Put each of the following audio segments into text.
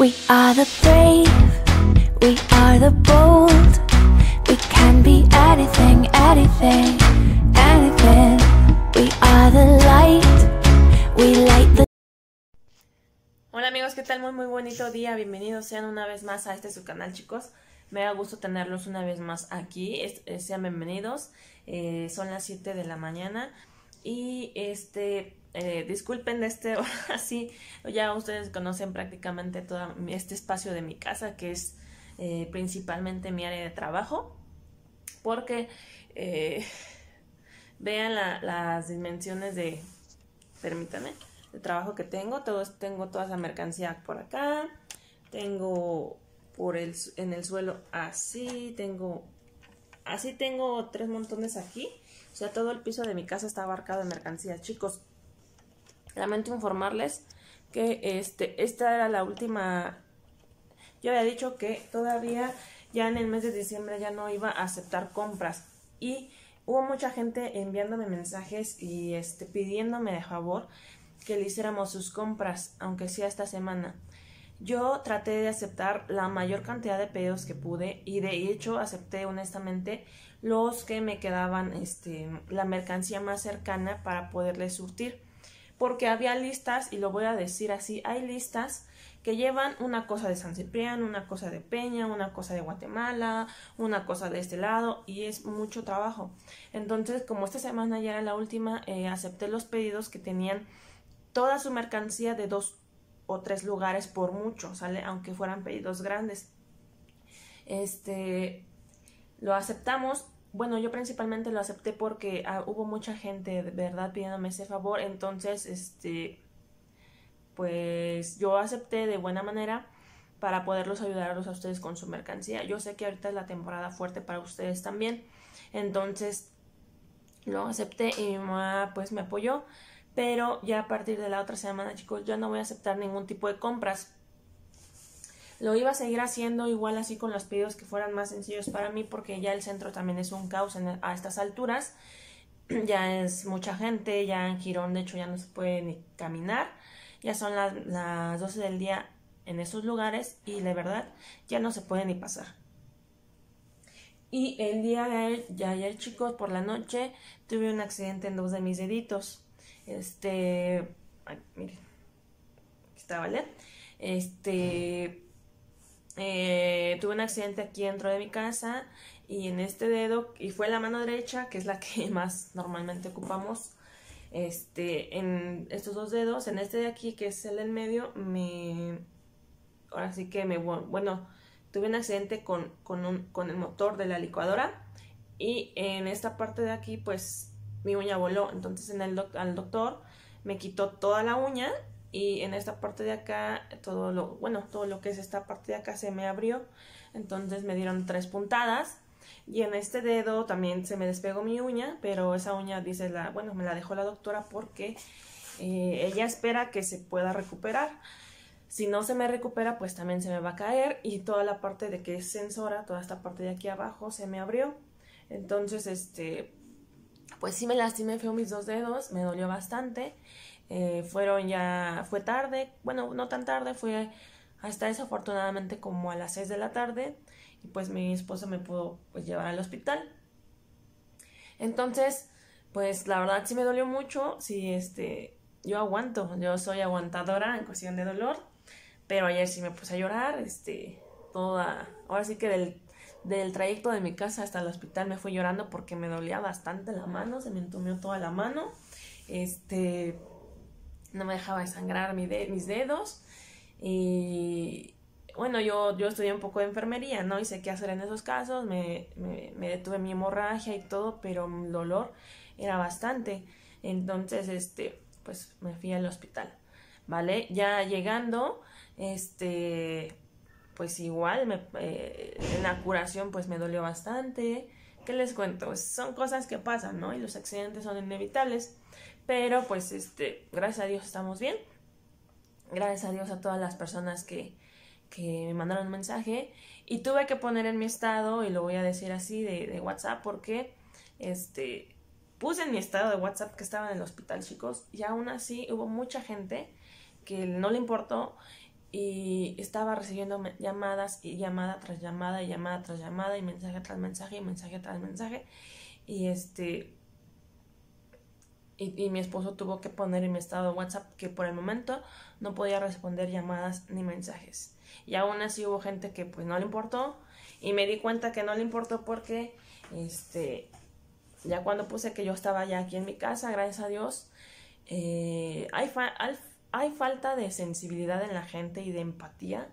We are the brave, we are the bold. We can be anything, anything, anything. We are the light, we light the Hola amigos, ¿qué tal? Muy muy bonito día, bienvenidos sean una vez más a este su canal chicos. Me da gusto tenerlos una vez más aquí, es- eh, sean bienvenidos. Eh, son las 7 de la mañana y este, eh, disculpen de este así, ya ustedes conocen prácticamente todo este espacio de mi casa que es eh, principalmente mi área de trabajo porque eh, vean la- las dimensiones de, permítanme, de trabajo que tengo. Todo, tengo toda esa mercancía por acá. Tengo por el, en el suelo así. Tengo así tengo tres montones aquí. O sea, todo el piso de mi casa está abarcado de mercancía. Chicos, lamento informarles que este, esta era la última. Yo había dicho que todavía ya en el mes de diciembre ya no iba a aceptar compras. Y hubo mucha gente enviándome mensajes y este, pidiéndome de favor que le hiciéramos sus compras, aunque sea esta semana. Yo traté de aceptar la mayor cantidad de pedidos que pude y de hecho acepté honestamente los que me quedaban este, la mercancía más cercana para poderles surtir. Porque había listas, y lo voy a decir así, hay listas que llevan una cosa de San Ciprián, una cosa de Peña, una cosa de Guatemala, una cosa de este lado, y es mucho trabajo. Entonces, como esta semana ya era la última, eh, acepté los pedidos que tenían toda su mercancía de dos o tres lugares por mucho, ¿sale? Aunque fueran pedidos grandes. Este, lo aceptamos. Bueno, yo principalmente lo acepté porque ah, hubo mucha gente, de verdad, pidiéndome ese favor. Entonces, este, pues yo acepté de buena manera para poderlos ayudarlos a ustedes con su mercancía. Yo sé que ahorita es la temporada fuerte para ustedes también. Entonces, lo acepté y mi mamá pues me apoyó. Pero ya a partir de la otra semana, chicos, yo no voy a aceptar ningún tipo de compras. Lo iba a seguir haciendo igual así con los pedidos que fueran más sencillos para mí porque ya el centro también es un caos a estas alturas. Ya es mucha gente, ya en Girón de hecho ya no se puede ni caminar. Ya son las, las 12 del día en esos lugares y de verdad ya no se puede ni pasar. Y el día de ayer, de ayer, chicos, por la noche tuve un accidente en dos de mis deditos. Este, ay, miren, aquí está, ¿vale? Este, eh, tuve un accidente aquí dentro de mi casa y en este dedo, y fue la mano derecha, que es la que más normalmente ocupamos. Este, en estos dos dedos, en este de aquí, que es el del medio, me, ahora sí que me, bueno, tuve un accidente con, con, un, con el motor de la licuadora y en esta parte de aquí, pues mi uña voló. Entonces en el al doctor me quitó toda la uña y en esta parte de acá, todo lo, bueno, todo lo que es esta parte de acá se me abrió. Entonces me dieron tres puntadas. Y en este dedo también se me despegó mi uña, pero esa uña dice la, bueno, me la dejó la doctora porque eh, ella espera que se pueda recuperar. Si no se me recupera, pues también se me va a caer y toda la parte de que es sensora, toda esta parte de aquí abajo se me abrió. Entonces, este, pues sí me lastimé feo mis dos dedos, me dolió bastante. Eh, fueron ya, fue tarde, bueno, no tan tarde, fue hasta desafortunadamente como a las 6 de la tarde y pues mi esposo me pudo pues llevar al hospital. Entonces, pues la verdad sí me dolió mucho, sí, este, yo aguanto, yo soy aguantadora en cuestión de dolor, pero ayer sí me puse a llorar, este, toda, ahora sí que del, del trayecto de mi casa hasta el hospital me fui llorando porque me dolía bastante la mano, se me entumió toda la mano, este, no me dejaba de sangrar mis dedos y bueno, yo, yo estudié un poco de enfermería, ¿no? Y sé qué hacer en esos casos, me, me, detuve mi hemorragia y todo, pero el dolor era bastante. Entonces, este, pues me fui al hospital, ¿vale? Ya llegando, este, pues igual, me, eh, en la curación pues me dolió bastante. ¿Qué les cuento? Son cosas que pasan, ¿no? Y los accidentes son inevitables. Pero pues, este, gracias a Dios estamos bien. Gracias a Dios a todas las personas que, que me mandaron un mensaje. Y tuve que poner en mi estado, y lo voy a decir así, de, de WhatsApp, porque este, puse en mi estado de WhatsApp que estaba en el hospital, chicos, y aún así hubo mucha gente que no le importó y estaba recibiendo llamadas y llamada tras llamada y llamada tras llamada y mensaje tras mensaje y mensaje tras mensaje y este y, mi esposo tuvo que poner en mi estado de WhatsApp que por el momento no podía responder llamadas ni mensajes y aún así hubo gente que pues no le importó y me di cuenta que no le importó porque este ya cuando puse que yo estaba ya aquí en mi casa gracias a Dios eh, hay, hay falta de sensibilidad en la gente y de empatía.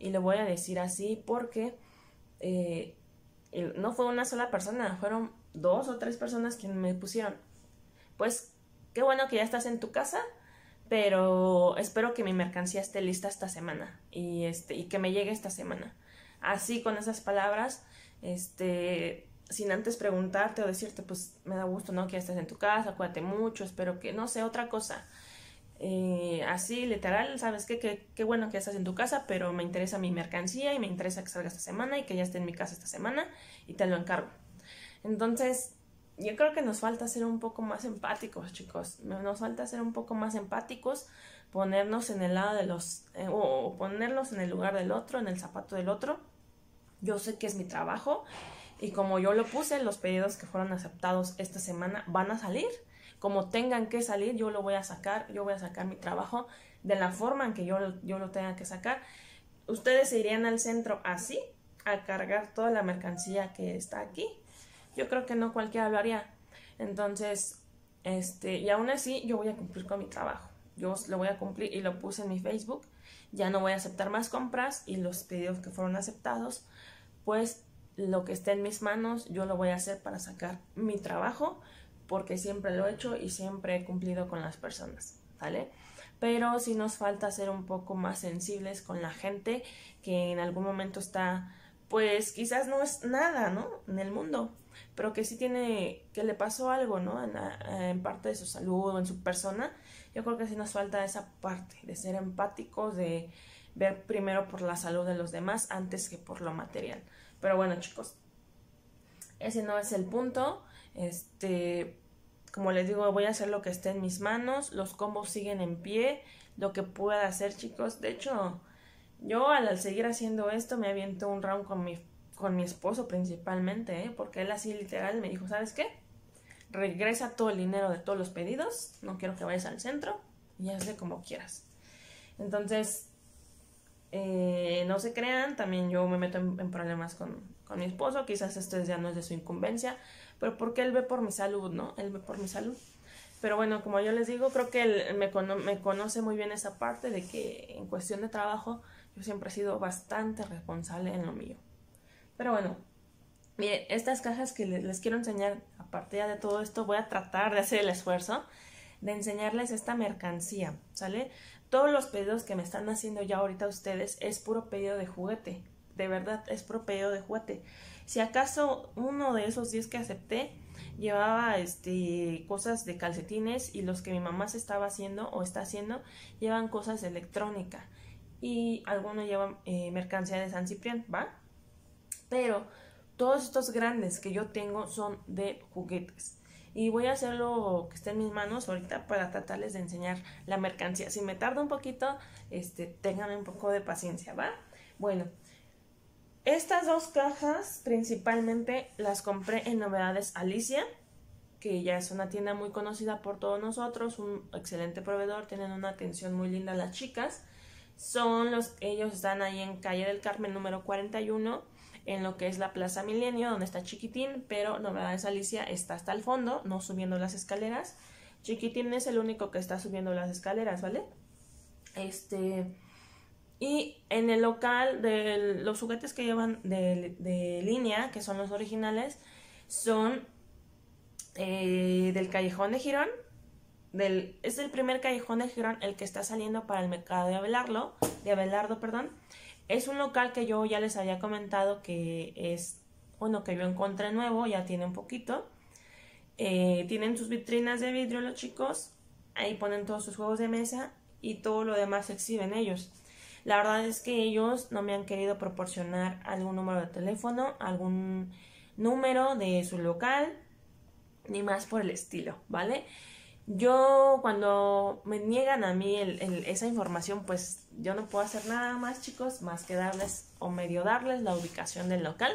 Y le voy a decir así porque eh, no fue una sola persona, fueron dos o tres personas quienes me pusieron. Pues qué bueno que ya estás en tu casa, pero espero que mi mercancía esté lista esta semana y, este, y que me llegue esta semana. Así con esas palabras, este, sin antes preguntarte o decirte, pues me da gusto, ¿no? Que ya estés en tu casa, cuídate mucho, espero que, no sé, otra cosa. Eh, así, literal, sabes qué? Qué bueno que estás en tu casa, pero me interesa mi mercancía y me interesa que salga esta semana y que ya esté en mi casa esta semana y te lo encargo. Entonces, yo creo que nos falta ser un poco más empáticos, chicos. Nos falta ser un poco más empáticos, ponernos en el lado de los, eh, o ponernos en el lugar del otro, en el zapato del otro. Yo sé que es mi trabajo y como yo lo puse, los pedidos que fueron aceptados esta semana van a salir como tengan que salir, yo lo voy a sacar, yo voy a sacar mi trabajo de la forma en que yo, yo lo tenga que sacar. Ustedes se irían al centro así, a cargar toda la mercancía que está aquí. Yo creo que no cualquiera lo haría. Entonces, este, y aún así yo voy a cumplir con mi trabajo. Yo lo voy a cumplir y lo puse en mi Facebook. Ya no voy a aceptar más compras y los pedidos que fueron aceptados, pues lo que esté en mis manos, yo lo voy a hacer para sacar mi trabajo porque siempre lo he hecho y siempre he cumplido con las personas, ¿vale? Pero sí nos falta ser un poco más sensibles con la gente que en algún momento está, pues quizás no es nada, ¿no? En el mundo, pero que sí tiene, que le pasó algo, ¿no? En, parte de su salud o en su persona. Yo creo que sí nos falta esa parte de ser empáticos, de ver primero por la salud de los demás antes que por lo material. Pero bueno, chicos, ese no es el punto. Este, como les digo, voy a hacer lo que esté en mis manos. Los combos siguen en pie. Lo que pueda hacer, chicos. De hecho, yo al, seguir haciendo esto me aviento un round con mi, con mi esposo principalmente, ¿eh? porque él así literal me dijo, ¿sabes qué? Regresa todo el dinero de todos los pedidos. No quiero que vayas al centro y hazle como quieras. Entonces, eh, no se crean, también yo me meto en, problemas con, con mi esposo. Quizás esto ya no es de su incumbencia pero porque él ve por mi salud, ¿no? Él ve por mi salud. Pero bueno, como yo les digo, creo que él me, me conoce muy bien esa parte de que en cuestión de trabajo yo siempre he sido bastante responsable en lo mío. Pero bueno, miren, estas cajas que les, quiero enseñar, aparte ya de todo esto, voy a tratar de hacer el esfuerzo de enseñarles esta mercancía, ¿sale? Todos los pedidos que me están haciendo ya ahorita ustedes es puro pedido de juguete, de verdad es puro pedido de juguete. Si acaso uno de esos 10 que acepté llevaba este cosas de calcetines y los que mi mamá se estaba haciendo o está haciendo llevan cosas de electrónica y algunos llevan eh, mercancía de San Ciprián, ¿va? Pero todos estos grandes que yo tengo son de juguetes. Y voy a hacer lo que esté en mis manos ahorita para tratarles de enseñar la mercancía. Si me tarda un poquito, este, tengan un poco de paciencia, ¿va? Bueno, estas dos cajas principalmente las compré en Novedades Alicia, que ya es una tienda muy conocida por todos nosotros, un excelente proveedor, tienen una atención muy linda las chicas. Son los, ellos están ahí en calle del Carmen número 41, en lo que es la Plaza Milenio, donde está Chiquitín, pero Novedades Alicia está hasta el fondo, no subiendo las escaleras. Chiquitín es el único que está subiendo las escaleras, ¿vale? Este, y en el local de los juguetes que llevan de, línea, que son los originales, son eh, del Callejón de Girón. Es el primer Callejón de Girón el que está saliendo para el mercado de Abelardo, de Abelardo, perdón. Es un local que yo ya les había comentado que es, bueno, que yo encontré nuevo, ya tiene un poquito. Eh, tienen sus vitrinas de vidrio los chicos, ahí ponen todos sus juegos de mesa y todo lo demás exhiben ellos. La verdad es que ellos no me han querido proporcionar algún número de teléfono, algún número de su local, ni más por el estilo, ¿vale? Yo cuando me niegan a mí esa información, pues yo no puedo hacer nada más, chicos, más que darles o medio darles la ubicación del local,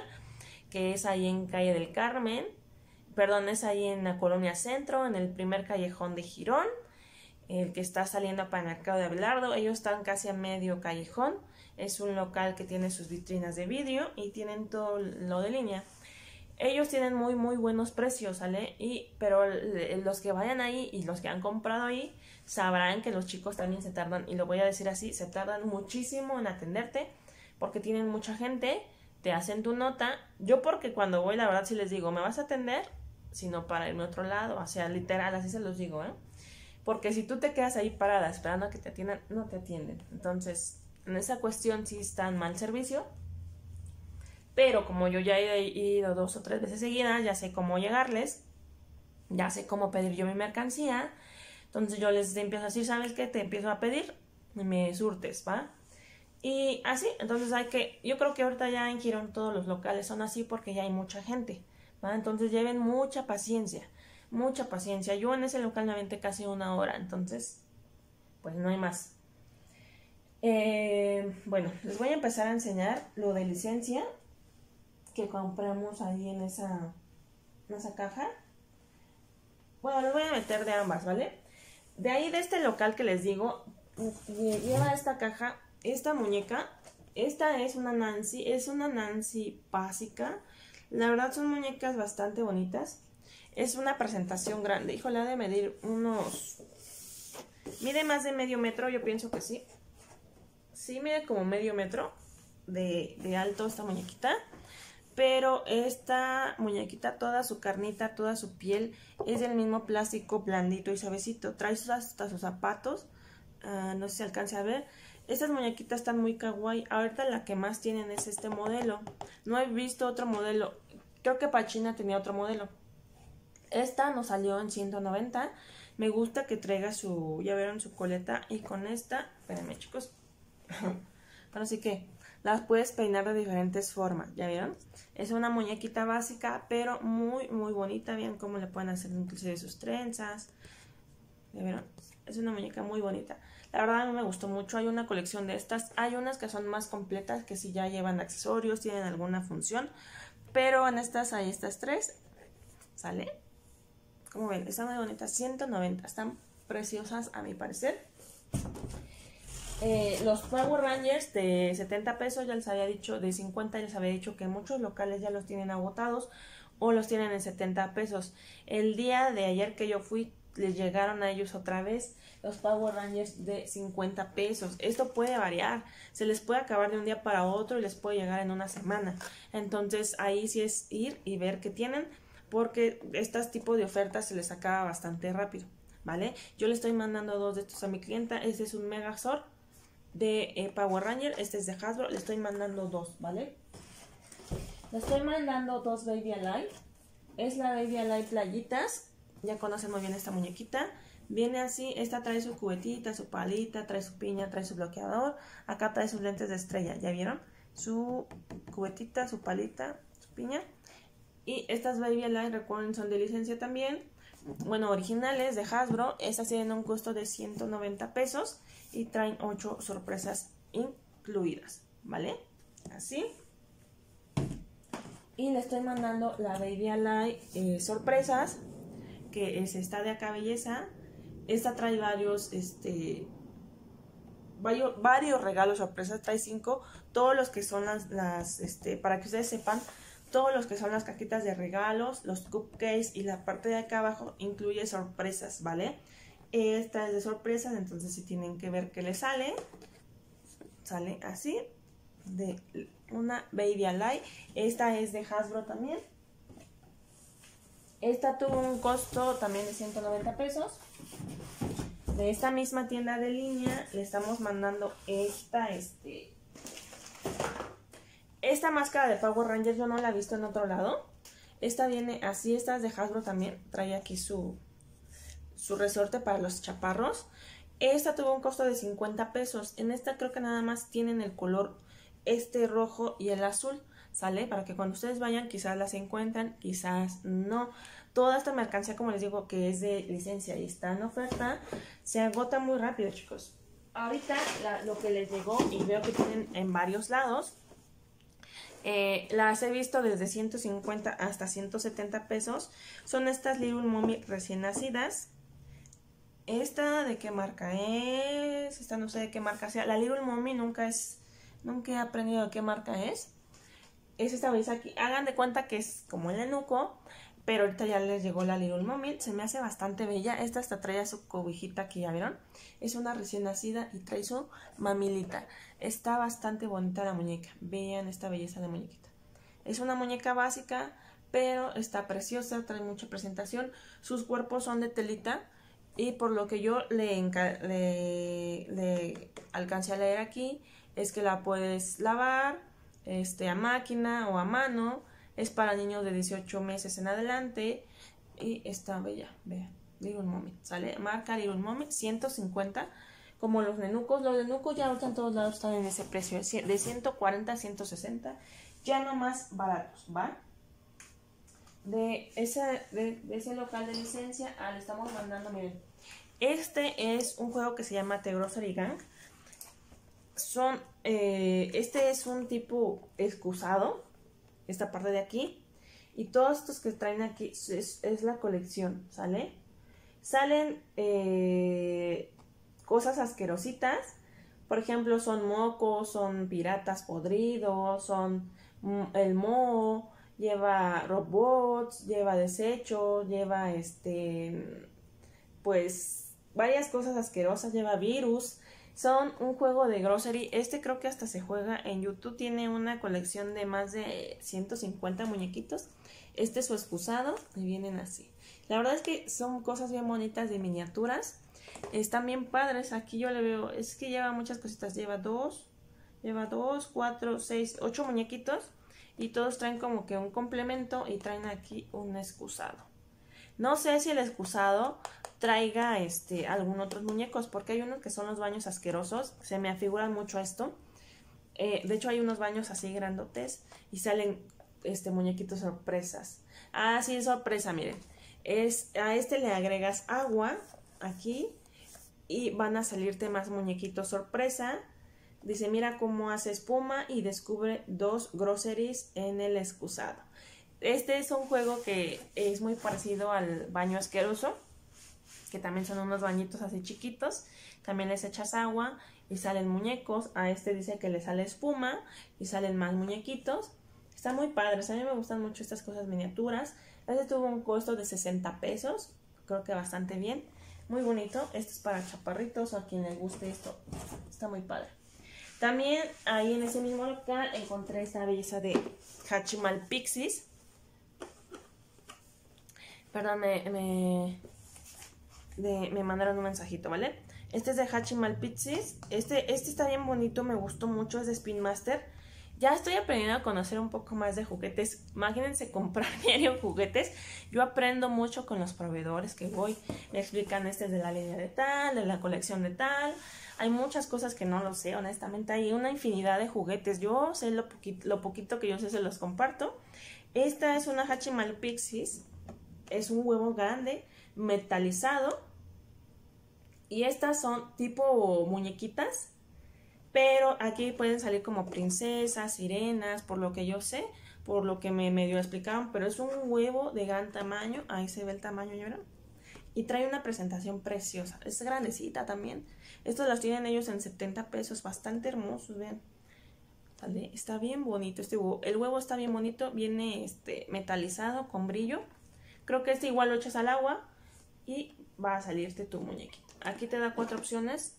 que es ahí en calle del Carmen, perdón, es ahí en la colonia centro, en el primer callejón de Girón, el que está saliendo el mercado de Abelardo. Ellos están casi a medio callejón. Es un local que tiene sus vitrinas de vidrio y tienen todo lo de línea. Ellos tienen muy muy buenos precios, ¿sale? Y, pero los que vayan ahí y los que han comprado ahí sabrán que los chicos también se tardan, y lo voy a decir así, se tardan muchísimo en atenderte porque tienen mucha gente, te hacen tu nota. Yo porque cuando voy, la verdad, si les digo, ¿me vas a atender? Sino para irme a otro lado, o sea, literal, así se los digo, ¿eh? Porque si tú te quedas ahí parada esperando a que te atiendan, no te atienden. Entonces, en esa cuestión sí están mal servicio. Pero como yo ya he ido dos o tres veces seguidas, ya sé cómo llegarles, ya sé cómo pedir yo mi mercancía. Entonces yo les empiezo a decir, ¿sabes qué? Te empiezo a pedir y me surtes, ¿va? Y así, entonces hay que, yo creo que ahorita ya en Girón todos los locales son así porque ya hay mucha gente, ¿va? Entonces lleven mucha paciencia mucha paciencia. Yo en ese local me aventé casi una hora, entonces, pues no hay más. Eh, bueno, les voy a empezar a enseñar lo de licencia que compramos ahí en esa, en esa caja. Bueno, les voy a meter de ambas, ¿vale? De ahí de este local que les digo, lleva esta caja, esta muñeca. Esta es una Nancy, es una Nancy básica. La verdad son muñecas bastante bonitas. Es una presentación grande. Híjole, ha de medir unos... Mide más de medio metro, yo pienso que sí. Sí, mide como medio metro de, de alto esta muñequita. Pero esta muñequita, toda su carnita, toda su piel es del mismo plástico blandito y suavecito. Trae hasta sus zapatos. Ah, no sé si alcance a ver. Estas muñequitas están muy kawaii. Ahorita la que más tienen es este modelo. No he visto otro modelo. Creo que Pachina tenía otro modelo. Esta nos salió en 190. Me gusta que traiga su, ya vieron su coleta. Y con esta, espérenme chicos. bueno, así que las puedes peinar de diferentes formas, ¿ya vieron? Es una muñequita básica, pero muy, muy bonita. Vean cómo le pueden hacer inclusive sus trenzas. ¿Ya vieron? Es una muñeca muy bonita. La verdad a mí me gustó mucho. Hay una colección de estas. Hay unas que son más completas, que si ya llevan accesorios, tienen alguna función. Pero en estas hay estas tres. ¿Sale? Como ven, están muy bonitas. 190. Están preciosas a mi parecer. Eh, los Power Rangers de 70 pesos ya les había dicho, de 50 ya les había dicho que muchos locales ya los tienen agotados o los tienen en 70 pesos. El día de ayer que yo fui, les llegaron a ellos otra vez los Power Rangers de 50 pesos. Esto puede variar, se les puede acabar de un día para otro y les puede llegar en una semana. Entonces ahí sí es ir y ver qué tienen porque este tipo de ofertas se les acaba bastante rápido, ¿vale? Yo le estoy mandando dos de estos a mi clienta, este es un Megazord de eh, Power Ranger, este es de Hasbro, le estoy mandando dos, ¿vale? Le estoy mandando dos Baby Alive, es la Baby Alive Playitas, ya conocen muy bien esta muñequita, Viene así, esta trae su cubetita, su palita, trae su piña, trae su bloqueador. Acá trae sus lentes de estrella, ¿ya vieron? Su cubetita, su palita, su piña. Y estas Baby Alive, recuerden, son de licencia también. Bueno, originales de Hasbro. Estas tienen un costo de 190 pesos y traen 8 sorpresas incluidas, ¿vale? Así. Y le estoy mandando la Baby Alive eh, sorpresas, que es esta de acá belleza. Esta trae varios, este, varios, varios regalos sorpresas, trae 5, todos los que son las, las, este, para que ustedes sepan, todos los que son las cajitas de regalos, los cupcakes y la parte de acá abajo incluye sorpresas, ¿vale? Esta es de sorpresas, entonces si tienen que ver qué le sale, sale así, de una Baby Alive. Esta es de Hasbro también. Esta tuvo un costo también de 190 pesos. De esta misma tienda de línea le estamos mandando esta, este, esta máscara de Power Rangers yo no la he visto en otro lado. Esta viene así, esta es de Hasbro también. Trae aquí su, su resorte para los chaparros. Esta tuvo un costo de 50 pesos. En esta creo que nada más tienen el color este rojo y el azul. ¿Sale? Para que cuando ustedes vayan quizás las encuentren, quizás no. Toda esta mercancía, como les digo, que es de licencia y está en oferta, se agota muy rápido, chicos. Ahorita lo que les llegó y veo que tienen en varios lados, eh, las he visto desde 150 hasta 170 pesos. Son estas Little Mommy recién nacidas. Esta de qué marca es, esta no sé de qué marca sea. La Little Mommy nunca es, nunca he aprendido de qué marca es. Es esta vez aquí. Hagan de cuenta que es como el enuco, pero ahorita ya les llegó la Little Mommy. Se me hace bastante bella. Esta hasta trae su cobijita aquí, ¿ya vieron? Es una recién nacida y trae su mamilita. Está bastante bonita la muñeca. Vean esta belleza de muñequita. Es una muñeca básica, pero está preciosa, trae mucha presentación. Sus cuerpos son de telita y por lo que yo le, alcancé a leer aquí, es que la puedes lavar este, a máquina o a mano. Es para niños de 18 meses en adelante. Y está bella, vean. Little Moment, ¿sale? Marca Little Moment, 150. Como los nenucos. Los nenucos ya en todos lados están en ese precio. De 140 a 160. Ya no más baratos, ¿va? De, de, ese local de licencia ah, le estamos mandando, miren. Este es un juego que se llama The Grocery Gang. Son, eh, este es un tipo excusado, esta parte de aquí. Y todos estos que traen aquí es, la colección, ¿sale? Salen eh, cosas asquerositas. Por ejemplo, son mocos, son piratas podridos, son mm, el moho, lleva robots, lleva desechos, lleva este, pues varias cosas asquerosas, lleva virus. Son un juego de grocery. Este creo que hasta se juega en YouTube. Tiene una colección de más de 150 muñequitos. Este es su excusado y vienen así. La verdad es que son cosas bien bonitas de miniaturas. Están bien padres. Aquí yo le veo, es que lleva muchas cositas. Lleva dos, lleva dos, cuatro, seis, ocho muñequitos y todos traen como que un complemento y traen aquí un excusado. No sé si el excusado traiga este algún otros muñecos porque hay unos que son los baños asquerosos, se me afiguran mucho esto. Eh, de hecho hay unos baños así grandotes y salen este muñequitos sorpresas. Ah, sí, sorpresa, miren. Es, a este le agregas agua aquí y van a salirte más muñequitos sorpresa Dice, mira cómo hace espuma y descubre dos groceries en el excusado. Este es un juego que es muy parecido al baño asqueroso, que también son unos bañitos así chiquitos. También les echas agua y salen muñecos. A este dice que le sale espuma y salen más muñequitos. Están muy padres. A mí me gustan mucho estas cosas miniaturas. Este tuvo un costo de 60 pesos. Creo que bastante bien. Muy bonito. Este es para chaparritos o a quien le guste esto. Está muy padre. También ahí en ese mismo local encontré esta belleza de Hachimal Pixies. Perdón, me, me, mandaron un mensajito, ¿vale? Este es de Hachimal Pixies. Este, este está bien bonito, me gustó mucho, es de Spin Master. Ya estoy aprendiendo a conocer un poco más de juguetes. Imagínense comprar diario juguetes. Yo aprendo mucho con los proveedores que voy. Me explican este es de la línea de tal, de la colección de tal. Hay muchas cosas que no lo sé, honestamente. Hay una infinidad de juguetes. Yo sé lo, poquito, lo poquito que yo sé, se los comparto. Esta es una Hachimalu Pixies. Es un huevo grande, metalizado. Y estas son tipo muñequitas. Pero aquí pueden salir como princesas, sirenas, por lo que yo sé, por lo que me medio explicaron. Pero es un huevo de gran tamaño. Ahí se ve el tamaño, ¿ya Y trae una presentación preciosa. Es grandecita también. Estos los tienen ellos en 70 pesos, bastante hermosos, vean. Está bien bonito este huevo. El huevo está bien bonito, viene este metalizado con brillo. Creo que este igual lo echas al agua y va a salirte tu muñequito. Aquí te da cuatro opciones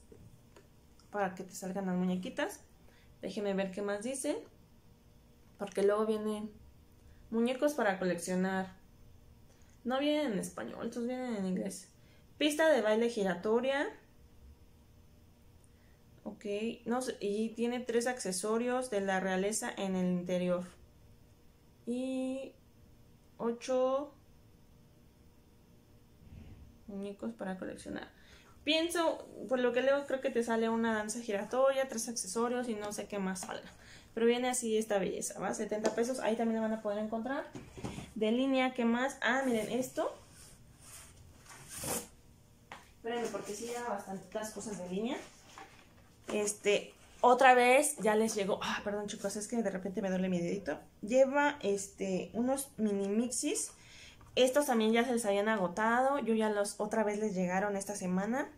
para que te salgan las muñequitas. Déjenme ver qué más dice. Porque luego vienen muñecos para coleccionar. No vienen en español, estos vienen en inglés. Pista de baile giratoria Ok, no, y tiene tres accesorios de la realeza en el interior. Y ocho muñecos para coleccionar. Pienso, por lo que leo, creo que te sale una danza giratoria, tres accesorios y no sé qué más salga. Pero viene así esta belleza, ¿va? 70 pesos, ahí también la van a poder encontrar. De línea, ¿qué más? Ah, miren, esto. Espérenme, porque sí lleva bastantes cosas de línea. Este, otra vez ya les llegó. Ah, perdón, chicos, es que de repente me duele mi dedito. Lleva este unos mini mixis. Estos también ya se les habían agotado. Yo ya los otra vez les llegaron esta semana.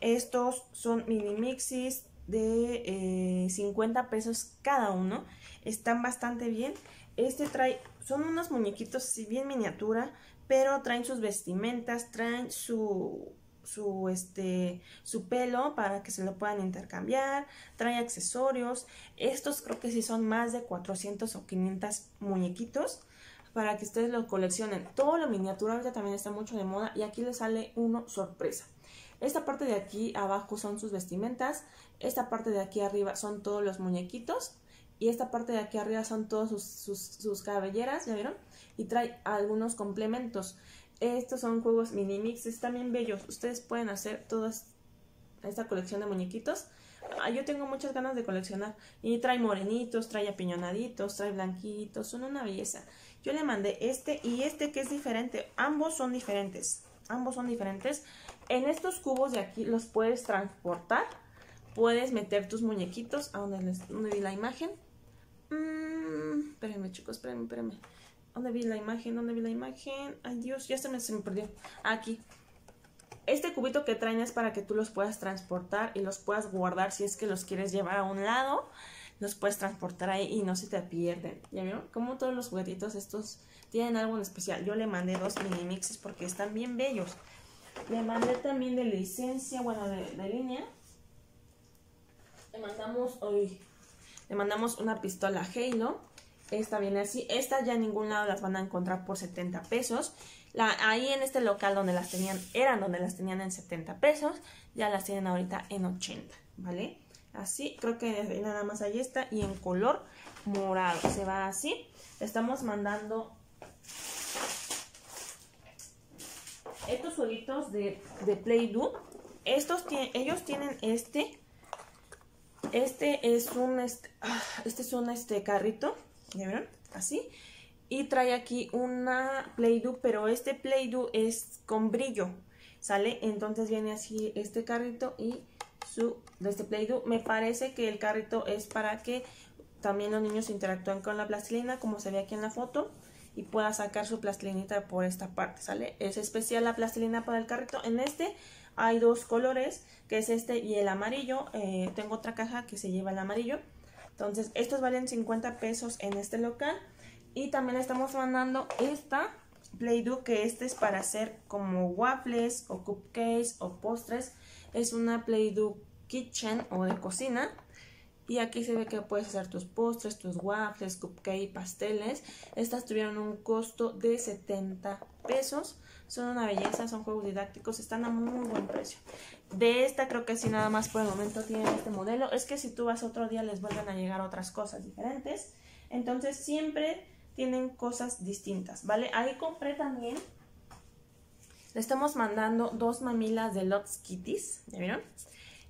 Estos son mini mixis de 50 eh, pesos cada uno. Están bastante bien. Este trae, son unos muñequitos, si bien miniatura, pero traen sus vestimentas, traen su, su, este, su pelo para que se lo puedan intercambiar, trae accesorios. Estos creo que sí son más de 400 o 500 muñequitos para que ustedes lo coleccionen. Todo lo miniatura ahorita también está mucho de moda y aquí les sale uno sorpresa. Esta parte de aquí abajo son sus vestimentas, esta parte de aquí arriba son todos los muñequitos y esta parte de aquí arriba son todas sus, cabelleras, ¿ya vieron? Y trae algunos complementos. Estos son juegos mini mixes también bellos. Ustedes pueden hacer toda esta colección de muñequitos. Ah, yo tengo muchas ganas de coleccionar. Y trae morenitos, trae apiñonaditos, trae blanquitos. Son una belleza. Yo le mandé este y este que es diferente. Ambos son diferentes. Ambos son diferentes. En estos cubos de aquí los puedes transportar. Puedes meter tus muñequitos. ¿A donde, les, vi la imagen? Mmm, espérenme chicos, espérenme, espérenme. ¿Dónde vi la imagen? ¿Dónde vi la imagen? Ay Dios, ya se me, se me perdió. Aquí. Este cubito que traen es para que tú los puedas transportar y los puedas guardar si es que los quieres llevar a un lado. Los puedes transportar ahí y no se te pierden. ¿Ya vieron? Como todos los juguetitos estos tienen algo en especial. Yo le mandé dos mini mixes porque están bien bellos. Le mandé también de licencia, bueno, de, línea. Le mandamos hoy le mandamos una pistola Halo. Esta viene así. Esta ya en ningún lado las van a encontrar por 70 pesos. Ahí en este local donde las tenían, eran donde las tenían en 70 pesos. Ya las tienen ahorita en 80, ¿vale? Así, creo que nada más ahí está. Y en color morado. Se va así. estamos mandando estos jueguitos de, de Play-Doh. Estos, ellos tienen este este es un, este, ah, este es un este carrito, ¿ya vieron? Así. Y trae aquí una Play-Doh, pero este Play-Doh es con brillo, ¿sale? Entonces viene así este carrito y de este Play-Doh. Me parece que el carrito es para que también los niños interactúen con la plastilina, como se ve aquí en la foto y pueda sacar su plastilinita por esta parte, ¿sale? Es especial la plastilina para el carrito. En este hay dos colores, que es este y el amarillo. Eh, tengo otra caja que se lleva el amarillo. Entonces, estos valen 50 pesos en este local. Y también estamos mandando esta Play-Doh, que este es para hacer como waffles o cupcakes o postres. Es una Play-Doh Kitchen o de cocina. Y aquí se ve que puedes hacer tus postres, tus waffles, cupcakes, pasteles. Estas tuvieron un costo de 70 pesos. Son una belleza, son juegos didácticos, están a muy buen precio. De esta creo que sí nada más por el momento tienen este modelo. Es que si tú vas otro día les vuelven a llegar otras cosas diferentes. Entonces siempre tienen cosas distintas, ¿vale? Ahí compré también. Le estamos mandando dos mamilas de Lots Kitties, ¿ya vieron?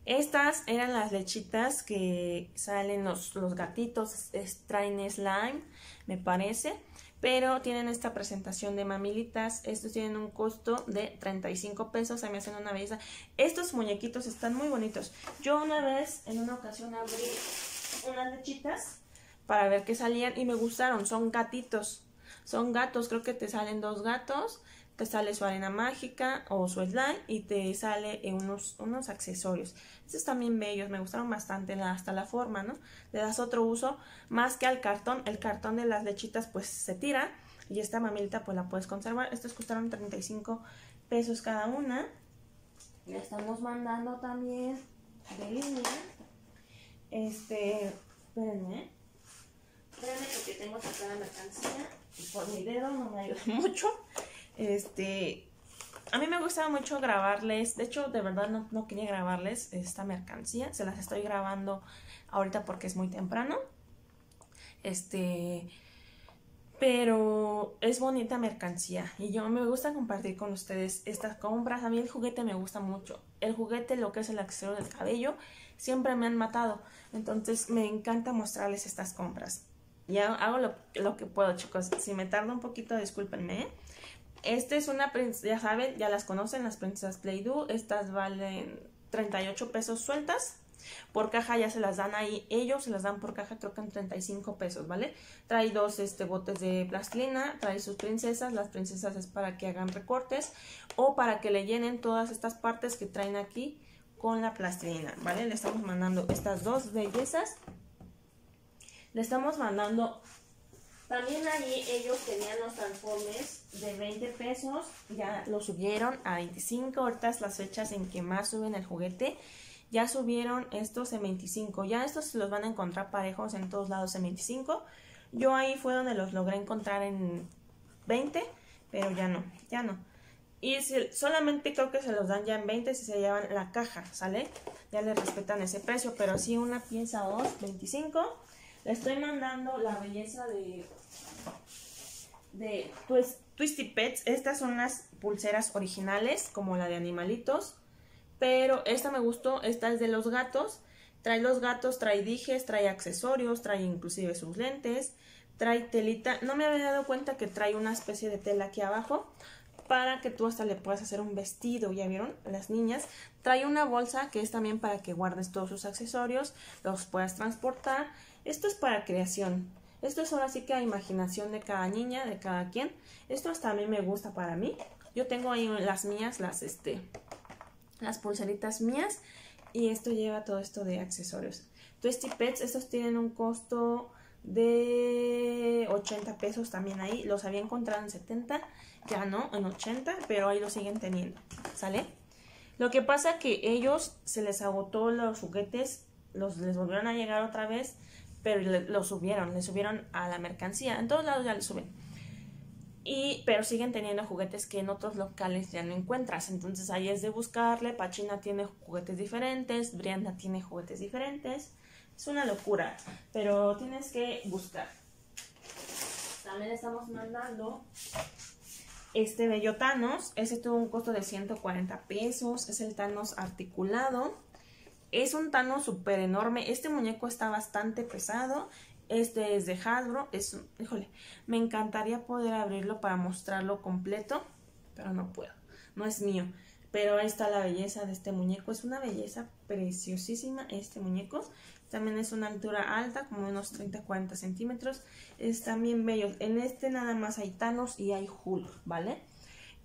Estas eran las lechitas que salen los, los gatitos, traen slime, me parece. Pero tienen esta presentación de mamilitas. Estos tienen un costo de 35 pesos. Se me hacen una belleza. Estos muñequitos están muy bonitos. Yo una vez, en una ocasión, abrí unas lechitas para ver qué salían y me gustaron. Son gatitos. Son gatos. Creo que te salen dos gatos te sale su arena mágica o su slime y te sale unos, unos accesorios. Estos también bellos, me gustaron bastante hasta la forma, ¿no? Le das otro uso más que al cartón. El cartón de las lechitas pues se tira y esta mamilita pues la puedes conservar. Estos costaron 35 pesos cada una. Le estamos mandando también de línea. Este, espérenme. ¿eh? Espérenme porque tengo sacar la mercancía y por mi dedo no me ayuda mucho. Este, a mí me gustaba mucho grabarles, de hecho de verdad no, quería grabarles esta mercancía, se las estoy grabando ahorita porque es muy temprano. Este, pero es bonita mercancía y yo me gusta compartir con ustedes estas compras. A mí el juguete me gusta mucho. El juguete, lo que es el accesorio del cabello, siempre me han matado. Entonces me encanta mostrarles estas compras. ya hago lo, lo, que puedo, chicos. Si me tardo un poquito, discúlpenme. Esta es una princesa, ya saben, ya las conocen, las princesas Play-Doh. Estas valen 38 pesos sueltas. Por caja ya se las dan ahí, ellos se las dan por caja creo que en 35 pesos, ¿vale? Trae dos este, botes de plastilina, trae sus princesas, las princesas es para que hagan recortes o para que le llenen todas estas partes que traen aquí con la plastilina, ¿vale? Le estamos mandando estas dos bellezas. Le estamos mandando... También ahí ellos tenían los transformes de 20 pesos, ya lo subieron a 25, ahorita las fechas en que más suben el juguete. Ya subieron estos en 25, ya estos se los van a encontrar parejos en todos lados en 25. Yo ahí fue donde los logré encontrar en 20, pero ya no, ya no. Y solamente creo que se los dan ya en 20 si se llevan la caja, ¿sale? Ya le respetan ese precio, pero sí una pieza o dos, 25. Le estoy mandando la belleza de, de Twisty Pets. Estas son las pulseras originales, como la de animalitos. Pero esta me gustó, esta es de los gatos. Trae los gatos, trae dijes, trae accesorios, trae inclusive sus lentes, trae telita. No me había dado cuenta que trae una especie de tela aquí abajo para que tú hasta le puedas hacer un vestido, ¿ya vieron? Las niñas. Trae una bolsa que es también para que guardes todos sus accesorios, los puedas transportar. Esto es para creación. Esto es ahora sí que a imaginación de cada niña, de cada quien. Esto hasta a mí me gusta para mí. Yo tengo ahí las mías, las este, las pulseritas mías y esto lleva todo esto de accesorios. Twisty Pets, estos tienen un costo de 80 pesos también ahí. Los había encontrado en 70, ya no, en 80, pero ahí lo siguen teniendo, ¿sale? Lo que pasa que ellos se les agotó los juguetes, los les volvieron a llegar otra vez, pero los subieron, les subieron a la mercancía. En todos lados ya les suben. Y, pero siguen teniendo juguetes que en otros locales ya no encuentras. Entonces ahí es de buscarle. Pachina tiene juguetes diferentes, Brianda tiene juguetes diferentes. Es una locura, pero tienes que buscar. También estamos mandando este bello Thanos. Ese tuvo un costo de 140 pesos. Es el Thanos articulado. Es un Thanos súper enorme. Este muñeco está bastante pesado. Este es de Hasbro. Es, híjole, me encantaría poder abrirlo para mostrarlo completo, pero no puedo. No es mío. Pero ahí está la belleza de este muñeco. Es una belleza preciosísima este muñeco. También es una altura alta, como unos 30-40 centímetros. Están bien bellos. En este nada más hay Thanos y hay Hulk, ¿vale?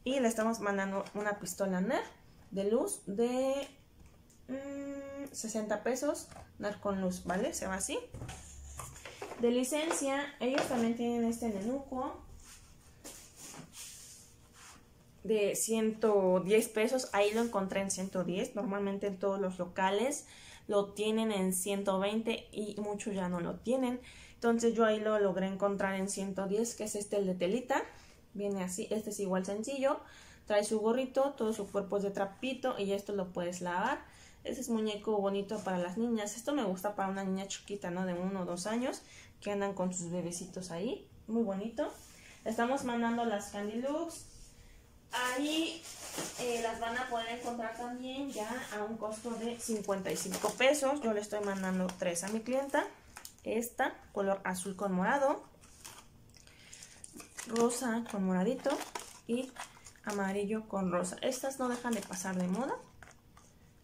Y le estamos mandando una pistola NER de luz de 60 mm, pesos. NER con luz, ¿vale? Se va así. De licencia, ellos también tienen este nenuco de 110 pesos. Ahí lo encontré en 110. Normalmente en todos los locales lo tienen en 120 y muchos ya no lo tienen. Entonces yo ahí lo logré encontrar en 110, que es este el de telita. Viene así, este es igual sencillo. Trae su gorrito, todo su cuerpo es de trapito y esto lo puedes lavar. Ese es muñeco bonito para las niñas. Esto me gusta para una niña chiquita, ¿no? De uno o dos años que andan con sus bebecitos ahí. Muy bonito. Estamos mandando las Candy Looks. Ahí eh, las van a poder encontrar también ya a un costo de 55 pesos. Yo le estoy mandando tres a mi clienta. Esta, color azul con morado. Rosa con moradito. Y amarillo con rosa. Estas no dejan de pasar de moda.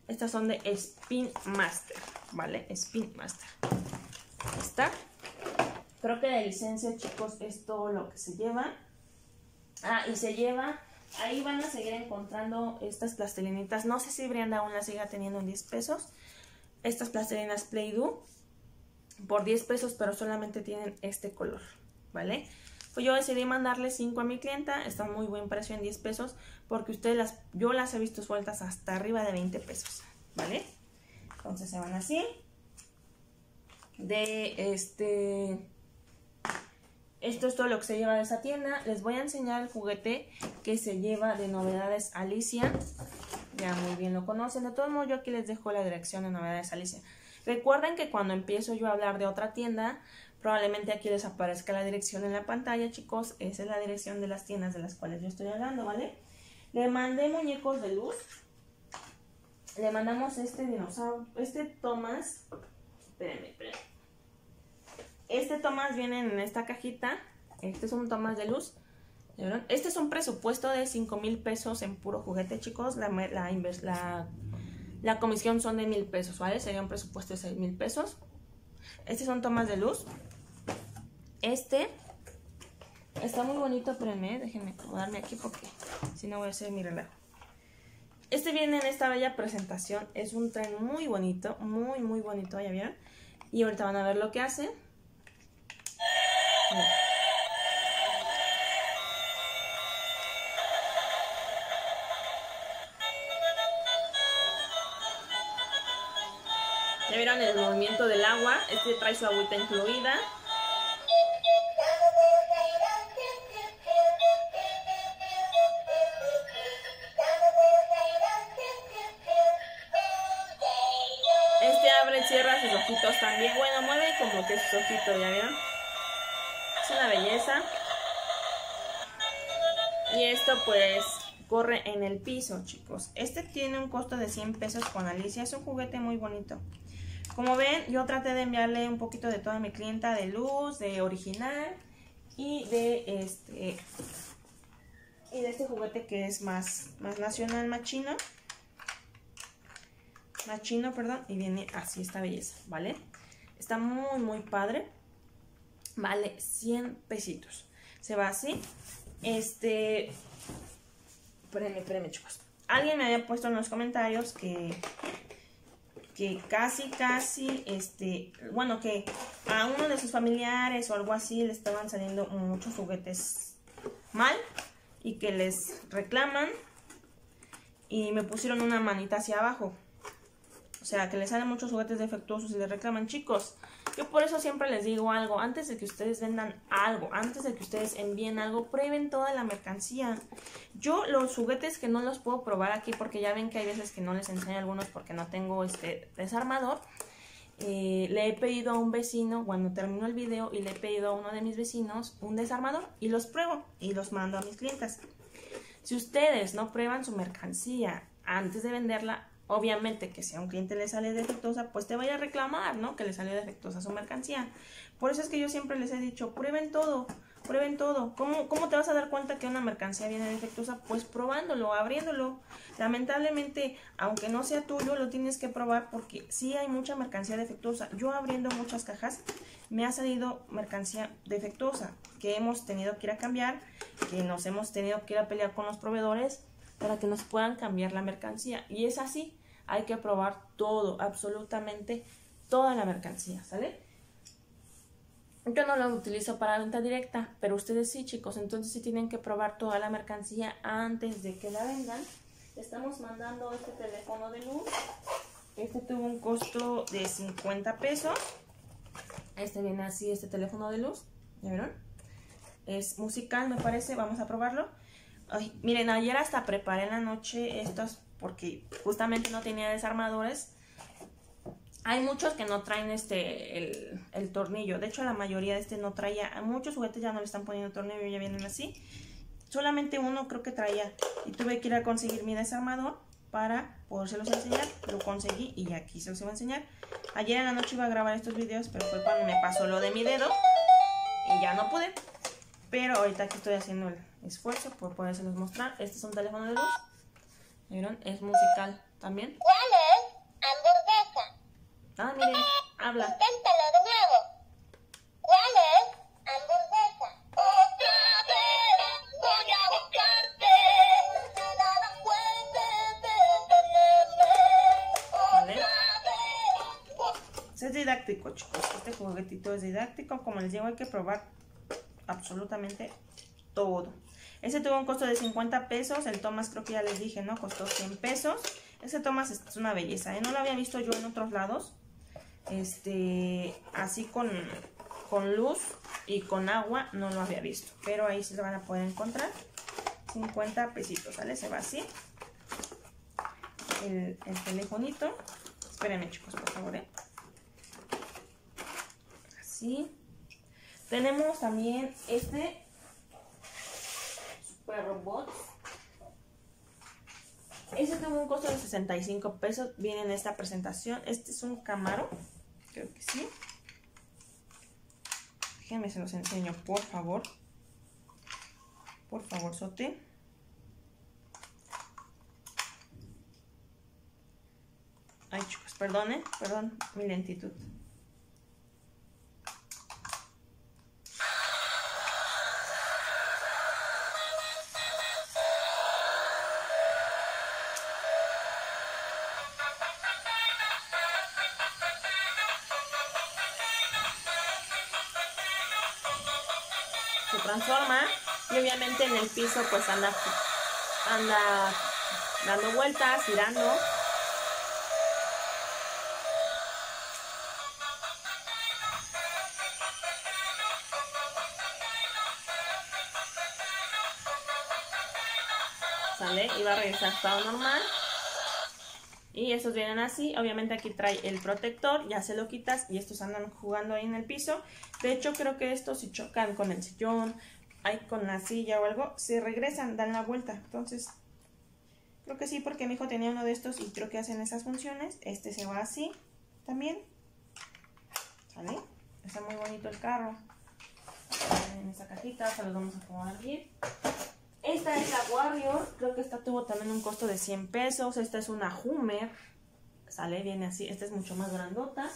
Estas son de Spin Master, ¿vale? Spin Master. Está. Creo que de licencia, chicos, es todo lo que se lleva. Ah, y se lleva... Ahí van a seguir encontrando estas plastilinitas. No sé si Brianda aún las siga teniendo en 10 pesos. Estas plastilinas Play-Doh por 10 pesos, pero solamente tienen este color, ¿vale? Pues yo decidí mandarle 5 a mi clienta, están muy buen precio en 10 pesos, porque ustedes las, yo las he visto sueltas hasta arriba de 20 pesos, ¿vale? Entonces se van así. De este esto es todo lo que se lleva de esa tienda. Les voy a enseñar el juguete que se lleva de Novedades Alicia. Ya muy bien lo conocen. De todos modos, yo aquí les dejo la dirección de Novedades Alicia. Recuerden que cuando empiezo yo a hablar de otra tienda, probablemente aquí les aparezca la dirección en la pantalla, chicos. Esa es la dirección de las tiendas de las cuales yo estoy hablando, ¿vale? Le mandé muñecos de luz. Le mandamos este dinosaurio, este Thomas. Espérenme, espérenme. Este Tomás viene en esta cajita. Este es un Tomás de luz. Este es un presupuesto de 5 mil pesos en puro juguete, chicos. La, la, la comisión son de mil pesos, ¿vale? Sería un presupuesto de 6 mil pesos. Este es un Tomás de luz. Este está muy bonito, espérenme, déjenme acomodarme aquí porque si no voy a hacer mi relajo. Este viene en esta bella presentación. Es un tren muy bonito, muy, muy bonito, ¿ya vieron? Y ahorita van a ver lo que hace. Vieron el movimiento del agua. Este trae su agüita incluida. Este abre y cierra sus ojitos también. Bueno, mueve como que sus ojitos, ¿ya vieron? Es una belleza. Y esto pues corre en el piso, chicos. Este tiene un costo de 100 pesos con Alicia. Es un juguete muy bonito. Como ven, yo traté de enviarle un poquito de toda mi clienta de luz, de original y de este y de este juguete que es más, más nacional, más chino. Más chino, perdón. Y viene así esta belleza, ¿vale? Está muy, muy padre. Vale 100 pesitos. Se va así. Este... Espérenme, espérenme, chicos. Alguien me había puesto en los comentarios que que casi, casi, este, bueno, que a uno de sus familiares o algo así le estaban saliendo muchos juguetes mal y que les reclaman y me pusieron una manita hacia abajo. O sea, que les salen muchos juguetes defectuosos y les reclaman, chicos. Yo por eso siempre les digo algo, antes de que ustedes vendan algo, antes de que ustedes envíen algo, prueben toda la mercancía. Yo los juguetes que no los puedo probar aquí porque ya ven que hay veces que no les enseño algunos porque no tengo este desarmador. eh, le he pedido a un vecino, cuando terminó el video, y le he pedido a uno de mis vecinos un desarmador y los pruebo y los mando a mis clientes. Si ustedes no prueban su mercancía antes de venderla, obviamente que si a un cliente le sale defectuosa, pues te vaya a reclamar, ¿no? Que le salió defectuosa su mercancía. Por eso es que yo siempre les he dicho, prueben todo, prueben todo. ¿Cómo, cómo te vas a dar cuenta que una mercancía viene defectuosa? Pues probándolo, abriéndolo. Lamentablemente, aunque no sea tuyo, lo tienes que probar porque sí hay mucha mercancía defectuosa. Yo abriendo muchas cajas, me ha salido mercancía defectuosa que hemos tenido que ir a cambiar, que nos hemos tenido que ir a pelear con los proveedores para que nos puedan cambiar la mercancía. Y es así, hay que probar todo, absolutamente toda la mercancía, ¿sale? Yo no lo utilizo para venta directa, pero ustedes sí, chicos. Entonces sí tienen que probar toda la mercancía antes de que la vendan. Estamos mandando este teléfono de luz. Este tuvo un costo de 50 pesos. Este viene así, este teléfono de luz. ¿Ya vieron? Es musical, me parece. Vamos a probarlo. Miren, ayer hasta preparé en la noche estos porque justamente no tenía desarmadores. Hay muchos que no traen este el, el tornillo. De hecho, la mayoría de este no traía. Muchos juguetes ya no le están poniendo tornillo, ya vienen así. Solamente uno creo que traía. Y tuve que ir a conseguir mi desarmador para podérselos enseñar. Lo conseguí y aquí se los iba a enseñar. Ayer en la noche iba a grabar estos videos, pero fue cuando me pasó lo de mi dedo. Y ya no pude. Pero ahorita aquí estoy haciendo el esfuerzo por podérselos mostrar. Este es un teléfono de luz. ¿Vieron? Es musical también. ¿Cuál es? Hamburguesa. Ah, miren, habla. Inténtalo de nuevo. ¿Cuál es? Hamburguesa. Otra vez voy a buscarte. Nada puede detenerme. Otra vez. Es didáctico, chicos. Este juguetito es didáctico. Como les digo, hay que probar absolutamente todo. Este tuvo un costo de 50 pesos. El Thomas creo que ya les dije, ¿no? Costó 100 pesos. Ese Thomas es una belleza, ¿eh? No lo había visto yo en otros lados. Este, así con, con luz y con agua no lo había visto. Pero ahí se lo van a poder encontrar. 50 pesitos, ¿vale? Se va así. El, el telefonito. Espérenme, chicos, por favor, ¿eh? Así. Tenemos también este Super Robot. Este tuvo un costo de 65 pesos. Viene en esta presentación. Este es un Camaro. Creo que sí. Déjenme se los enseño, por favor. Por favor, sote. Ay, chicos, perdone, perdón mi lentitud. Pues anda dando vueltas, girando. Sale y va a regresar estado normal. Y estos vienen así, obviamente aquí trae el protector, ya se lo quitas y estos andan jugando ahí en el piso. De hecho creo que estos si chocan con el sillón, ahí con la silla o algo, se regresan, dan la vuelta. Entonces, creo que sí porque mi hijo tenía uno de estos y creo que hacen esas funciones. Este se va así también. ¿Sale? Está muy bonito el carro. En esa cajita se los vamos a acomodar bien. Esta es la Warrior, creo que esta tuvo también un costo de 100 pesos. Esta es una Hummer, sale, viene así. Esta es mucho más grandota.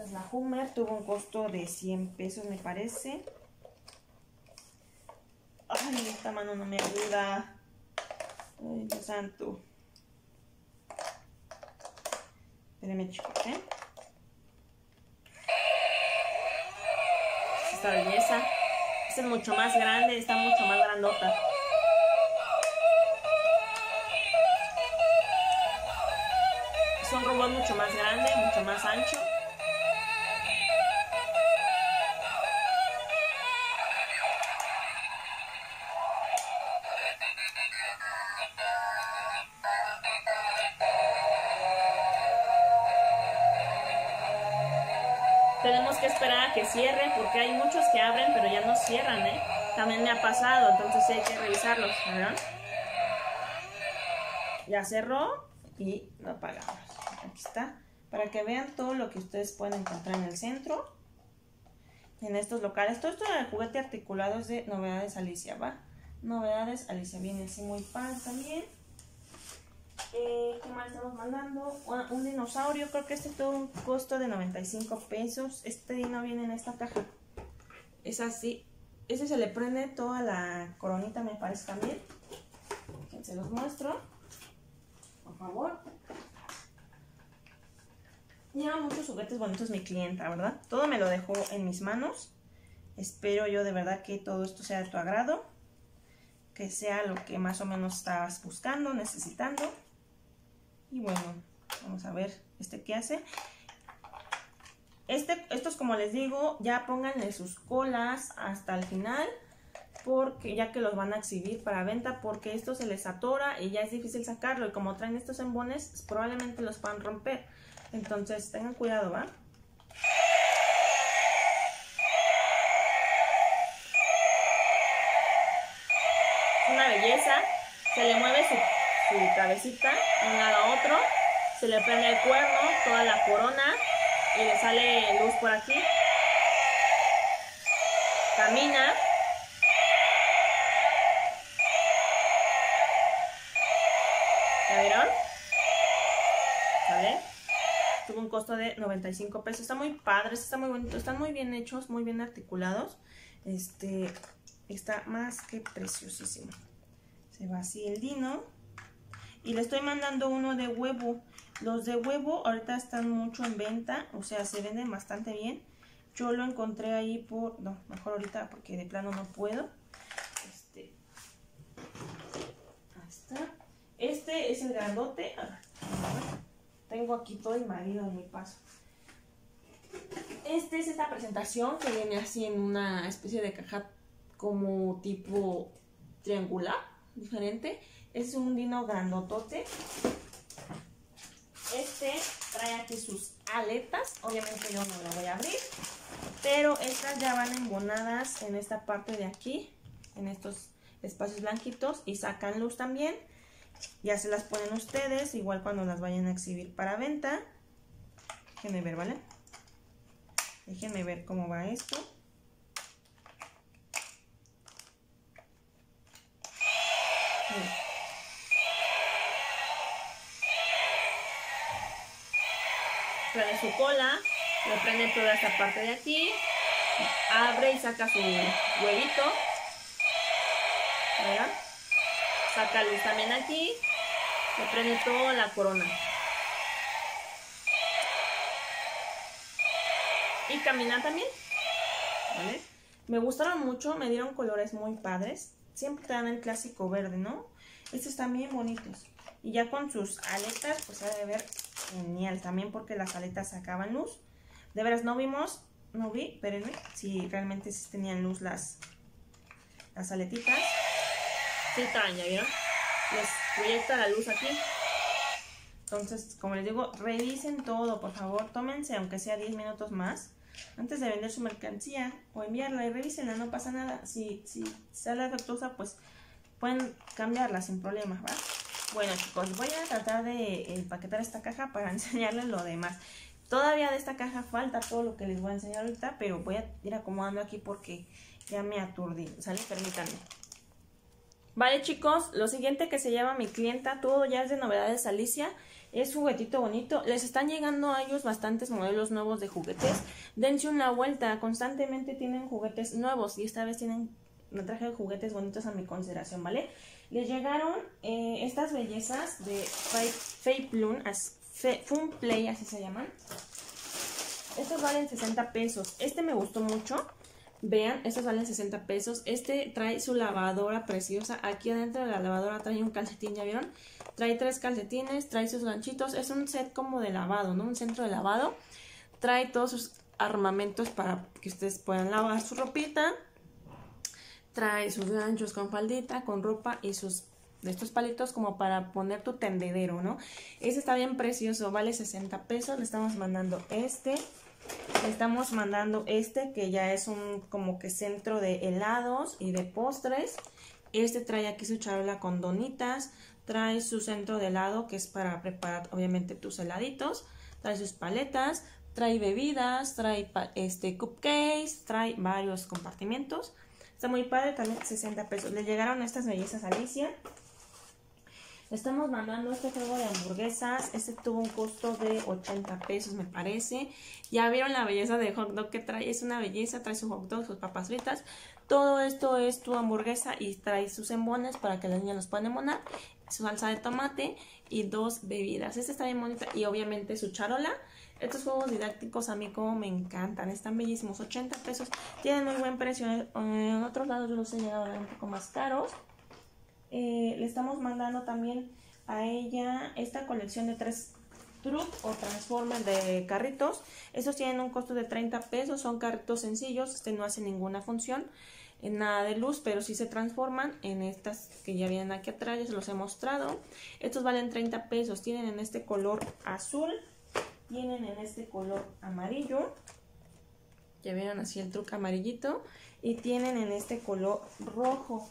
Es la Hummer, tuvo un costo de 100 pesos me parece. Ay, esta mano no me ayuda. Ay, Dios santo. Espérenme chicos, ¿eh? Esta belleza. Esta es mucho más grande, está mucho más grandota. Es un robot mucho más grande, mucho más ancho. También me ha pasado, entonces sí hay que revisarlos. Ya cerró y lo apagamos. Aquí está. Para que vean todo lo que ustedes pueden encontrar en el centro. En estos locales. Todo esto de juguete articulado es de Novedades Alicia, ¿va? Novedades Alicia. Viene así muy padre también. Eh, ¿Qué más estamos mandando? Un, un dinosaurio, creo que este tuvo un costo de 95 pesos. Este dino viene en esta caja. Es así. Ese se le prende toda la coronita, me parece también. Se los muestro. Por favor. Lleva muchos juguetes bonitos mi clienta, ¿verdad? Todo me lo dejó en mis manos. Espero yo de verdad que todo esto sea de tu agrado. Que sea lo que más o menos estabas buscando, necesitando. Y bueno, vamos a ver este qué hace. Este, estos, como les digo, ya pónganle sus colas hasta el final. Porque ya que los van a exhibir para venta, porque esto se les atora y ya es difícil sacarlo. Y como traen estos embones, probablemente los puedan romper. Entonces, tengan cuidado, ¿va? Es una belleza. Se le mueve su, su cabecita de un lado a otro. Se le prende el cuerno, toda la corona. Y le sale luz por aquí. Camina. ¿Ya vieron? ¿Sale? Tuvo un costo de 95 pesos. Está muy padre, está muy bonito. Están muy bien hechos, muy bien articulados. Este está más que preciosísimo. Se va así el dino. Y le estoy mandando uno de huevo. Los de huevo ahorita están mucho en venta. O sea, se venden bastante bien. Yo lo encontré ahí por... No, mejor ahorita porque de plano no puedo. Este... Está. Este es el grandote. Tengo aquí todo invadido en mi paso. Este es esta presentación que viene así en una especie de caja como tipo triangular, diferente. Es un dino grandotote. Este trae aquí sus aletas. Obviamente yo no lo voy a abrir. Pero estas ya van embonadas en esta parte de aquí. En estos espacios blanquitos. Y sacan luz también. Ya se las ponen ustedes. Igual cuando las vayan a exhibir para venta. Déjenme ver, ¿vale? Déjenme ver cómo va esto. Trae su cola, le prende toda esta parte de aquí, abre y saca su huevito. ¿verdad? Saca luz también aquí, le prende toda la corona. Y camina también. ¿Vale? Me gustaron mucho, me dieron colores muy padres. Siempre te dan el clásico verde, ¿no? Estos están bien bonitos. Y ya con sus aletas, pues se ha de ver genial también porque las aletas sacaban luz. De veras, no vimos, no vi, espérenme, si realmente sí tenían luz las, las aletitas. Sí traen, ¿ya vieron? Les proyecta la luz aquí. Entonces, como les digo, revisen todo, por favor, tómense aunque sea 10 minutos más antes de vender su mercancía o enviarla y revísenla, no pasa nada. Si, si sale defectuosa, pues pueden cambiarla sin problema, ¿va? Bueno chicos, voy a tratar de empaquetar esta caja para enseñarles lo demás. Todavía de esta caja falta todo lo que les voy a enseñar ahorita, pero voy a ir acomodando aquí porque ya me aturdí, ¿sale? Permítanme. Vale chicos, lo siguiente que se llama mi clienta, todo ya es de novedades Alicia, es juguetito bonito, les están llegando a ellos bastantes modelos nuevos de juguetes, dense una vuelta, constantemente tienen juguetes nuevos y esta vez tienen, me traje juguetes bonitos a mi consideración, ¿vale? Les llegaron eh, estas bellezas de Fake Bloom, Fun Play, así se llaman. Estos valen 60 pesos, este me gustó mucho. Vean, estos valen 60 pesos. Este trae su lavadora preciosa. Aquí adentro de la lavadora trae un calcetín, ¿ya vieron? Trae tres calcetines, trae sus ganchitos. Es un set como de lavado, ¿no? Un centro de lavado. Trae todos sus armamentos para que ustedes puedan lavar su ropita. Trae sus ganchos con faldita, con ropa y sus estos palitos como para poner tu tendedero, ¿no? Este está bien precioso, vale 60 pesos. Le estamos mandando este. Le estamos mandando este que ya es un como que centro de helados y de postres. Este trae aquí su charola con donitas. Trae su centro de helado que es para preparar obviamente tus heladitos. Trae sus paletas. Trae bebidas. Trae este cupcakes. Trae varios compartimentos. Está muy padre, también 60 pesos. Le llegaron estas bellezas a Alicia. Estamos mandando este juego de hamburguesas. Este tuvo un costo de 80 pesos, me parece. Ya vieron la belleza de hot dog que trae. Es una belleza. Trae su hot dog, sus papas fritas. Todo esto es tu hamburguesa y trae sus embones para que las niñas los puedan embonar. Su salsa de tomate y dos bebidas. Este está bien bonita. Y obviamente su charola. Estos juegos didácticos a mí como me encantan. Están bellísimos. 80 pesos. Tienen muy buen precio. En otros lados yo los he llegado a ver un poco más caros. Eh, le estamos mandando también a ella esta colección de tres truck o transformer de carritos. Estos tienen un costo de 30 pesos, son carritos sencillos, este no hace ninguna función, en nada de luz, pero sí se transforman en estas que ya vienen aquí atrás, ya se los he mostrado. Estos valen 30 pesos, tienen en este color azul, tienen en este color amarillo, ya vieron así el truco amarillito, y tienen en este color rojo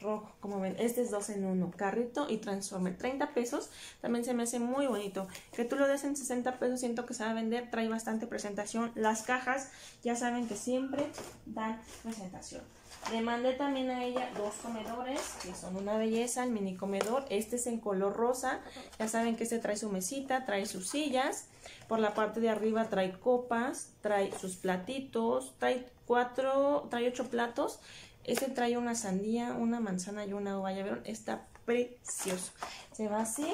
rojo, como ven, este es 2 en 1, carrito y transformer, 30 pesos, también se me hace muy bonito, que tú lo des en 60 pesos, siento que se va a vender, trae bastante presentación, las cajas ya saben que siempre dan presentación. Le mandé también a ella dos comedores, que son una belleza, el mini comedor, este es en color rosa, ya saben que este trae su mesita, trae sus sillas, por la parte de arriba trae copas, trae sus platitos, trae cuatro, trae ocho platos, este trae una sandía, una manzana y una uva. Ya vieron, está precioso. Se va así.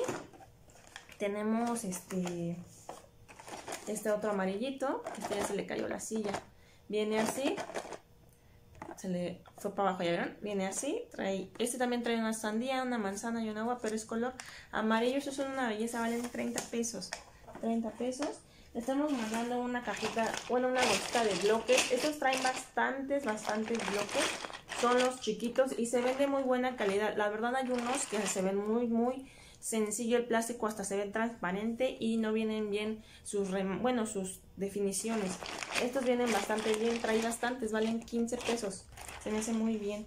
Tenemos este este otro amarillito. Este ya se le cayó la silla. Viene así. Se le fue para abajo, ya vieron. Viene así. Trae, este también trae una sandía, una manzana y una uva, pero es color amarillo. Eso es una belleza, valen 30 pesos. 30 pesos. Le estamos mandando una cajita, bueno, una bolsita de bloques. Estos traen bastantes, bastantes bloques. Son los chiquitos y se ven de muy buena calidad. La verdad hay unos que se ven muy, muy sencillo el plástico, hasta se ve transparente y no vienen bien sus, bueno, sus definiciones. Estos vienen bastante bien, trae bastantes, valen 15 pesos. Se me hace muy bien.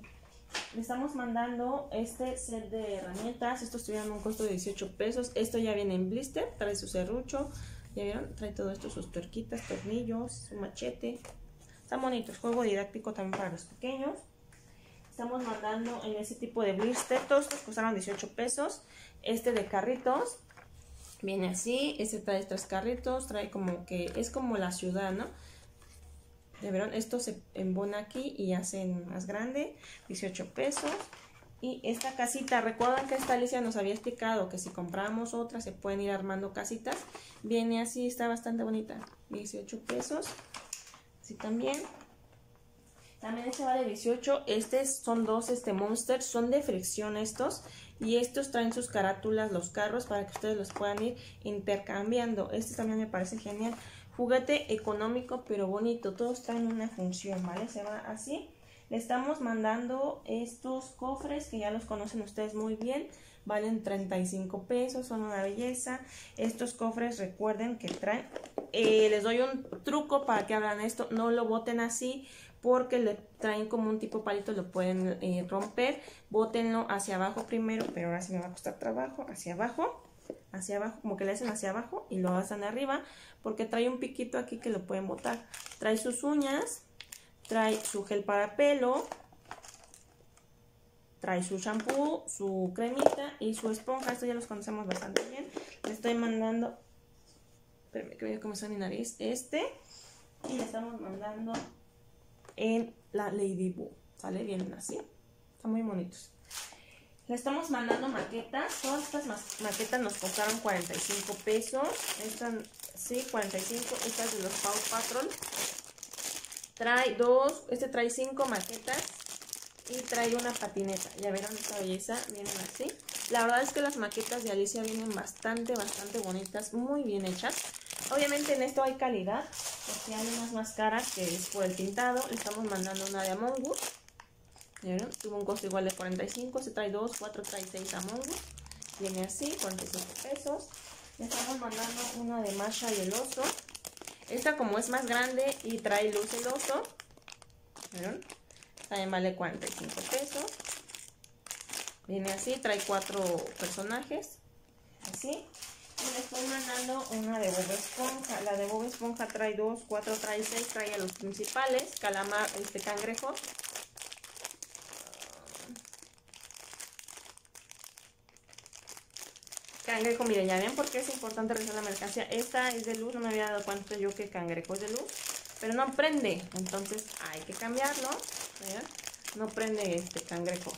Le estamos mandando este set de herramientas. Estos tuvieron un costo de 18 pesos. Esto ya viene en blister, trae su serrucho, ¿Ya vieron? Trae todo esto, sus tuerquitas, tornillos, su machete. Están bonitos. Juego didáctico también para los pequeños. Estamos mandando en ese tipo de blister. Todos estos costaron 18 pesos. Este de carritos. Viene así. Este trae tres carritos. Trae como que es como la ciudad, ¿no? ¿Ya vieron? Esto se embona aquí y hacen más grande. 18 pesos. Y esta casita, recuerdan que esta Alicia nos había explicado que si compramos otra se pueden ir armando casitas. Viene así, está bastante bonita. 18 pesos. Así también. También este vale 18. Estos son dos este Monsters. Son de fricción estos. Y estos traen sus carátulas, los carros, para que ustedes los puedan ir intercambiando. Este también me parece genial. Juguete económico pero bonito. Todos traen una función, ¿vale? Se va así. Le estamos mandando estos cofres que ya los conocen ustedes muy bien. Valen 35 pesos, son una belleza. Estos cofres recuerden que traen... Eh, les doy un truco para que abran esto. No lo boten así porque le traen como un tipo palito, lo pueden eh, romper. Bótenlo hacia abajo primero, pero ahora sí me va a costar trabajo. Hacia abajo, hacia abajo, como que le hacen hacia abajo y lo hacen arriba porque trae un piquito aquí que lo pueden botar. Trae sus uñas trae su gel para pelo, trae su shampoo, su cremita y su esponja. Esto ya los conocemos bastante bien. Le estoy mandando, espérenme que vea cómo está mi nariz, este. Y le estamos mandando en la Lady Boo. ¿Sale? Vienen así. Están muy bonitos. Le estamos mandando maquetas. Todas estas maquetas nos costaron 45 pesos. Estas, sí, 45. Estas de los Paw Patrol. Trae dos, este trae cinco maquetas y trae una patineta. Ya vieron esta belleza, vienen así. La verdad es que las maquetas de Alicia vienen bastante, bastante bonitas, muy bien hechas. Obviamente en esto hay calidad, porque hay unas más caras que es por el tintado. Le estamos mandando una de Among Us. ¿Ya vieron? Tuvo un costo igual de 45, se trae 2, 4, trae 6 Among Us. Viene así, 45 pesos. Le estamos mandando una de Masha y el oso. Esta como es más grande y trae luz el oso. ¿Vieron? También vale 45 pesos. Viene así, trae cuatro personajes. Así. Y le estoy mandando una de Bob Esponja. La de Bob Esponja trae dos, cuatro, trae seis, trae a los principales. Calamar, este cangrejo. Cangrejo, miren, ya ven por qué es importante revisar la mercancía. Esta es de luz, no me había dado cuenta yo que cangrejo es de luz. Pero no prende, entonces hay que cambiarlo. No prende este cangrejo.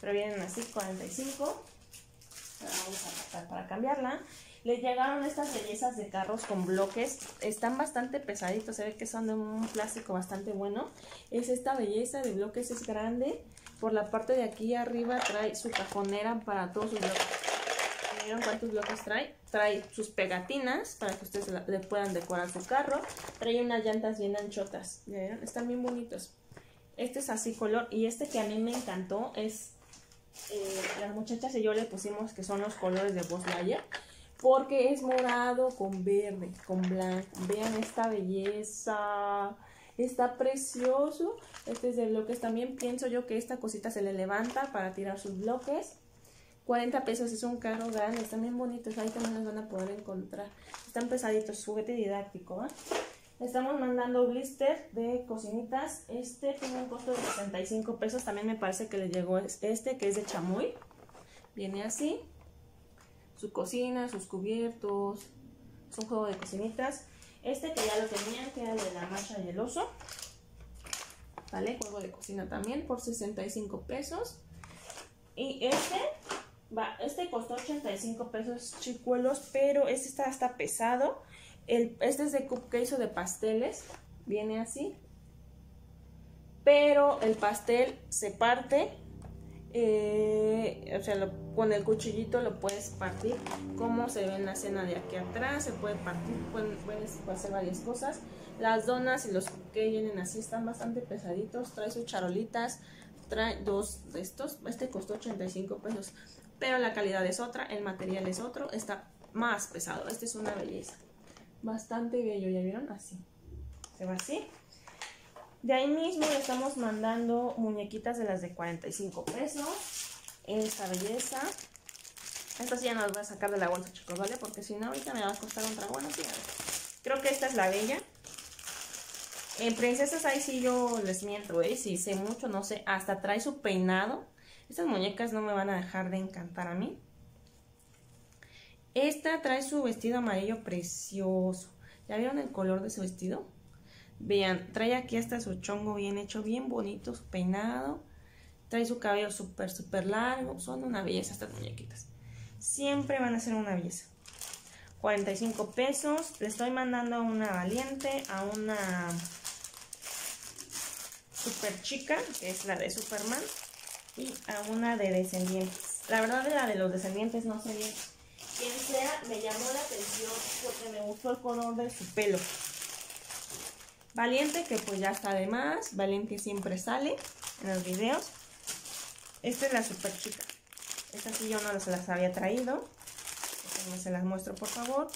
Pero vienen así, 45. vamos a pasar para cambiarla. Les llegaron estas bellezas de carros con bloques. Están bastante pesaditos, se ve que son de un plástico bastante bueno. Es esta belleza de bloques, es grande. Por la parte de aquí arriba trae su cajonera para todos sus bloques. ¿Vieron cuántos bloques trae? Trae sus pegatinas para que ustedes le puedan decorar su carro. Trae unas llantas bien anchotas. vieron? Están bien bonitos. Este es así color. Y este que a mí me encantó es... Eh, las muchachas y yo le pusimos que son los colores de Lightyear. Porque es morado con verde, con blanco. Vean esta belleza. Está precioso. Este es de bloques. También pienso yo que esta cosita se le levanta para tirar sus bloques. 40 pesos es un carro grande, están bien bonitos, ahí también los van a poder encontrar. Están pesaditos, juguete didáctico, Estamos mandando blister de cocinitas. Este tiene un costo de 65 pesos. También me parece que le llegó este, que es de chamoy. Viene así. Su cocina, sus cubiertos. Es un juego de cocinitas. Este que ya lo tenían, que era de la marcha y el oso. ¿Vale? Juego de cocina también por 65 pesos. Y este Va, este costó 85 pesos chicuelos, pero este está hasta pesado. El, este es de cupcakes o de pasteles, viene así. Pero el pastel se parte, eh, o sea, con el cuchillito lo puedes partir, como se ve en la escena de aquí atrás, se puede partir, puedes, hacer varias cosas. Las donas y los cupcakes vienen así, están bastante pesaditos, trae sus charolitas, trae dos de estos, este costó 85 pesos pero la calidad es otra, el material es otro, está más pesado. Este es una belleza. Bastante bello, ¿ya vieron? Así. Se va así. De ahí mismo le estamos mandando muñequitas de las de 45 pesos. Esta belleza. Esta sí ya no las voy a sacar de la bolsa, chicos, ¿vale? Porque si no, ahorita me va a costar un trago. Bueno, sí. Creo que esta es la bella. En princesas ahí sí yo les miento, ¿eh? Si sé mucho, no sé. Hasta trae su peinado. Estas muñecas no me van a dejar de encantar a mí. Esta trae su vestido amarillo precioso. ¿Ya vieron el color de su vestido? Vean, trae aquí hasta su chongo bien hecho, bien bonito, su peinado. Trae su cabello súper, súper largo. Son una belleza estas muñequitas. Siempre van a ser una belleza. 45 pesos. Le estoy mandando a una valiente, a una super chica, que es la de Superman, y a una de descendientes. La verdad de la de los descendientes no sé bien quién sea, me llamó la atención porque me gustó el color de su pelo. Valiente, que pues ya está de más. Valiente siempre sale en los videos. Esta es la super chica. Esta sí yo no se las había traído. Déjenme se las muestro, por favor.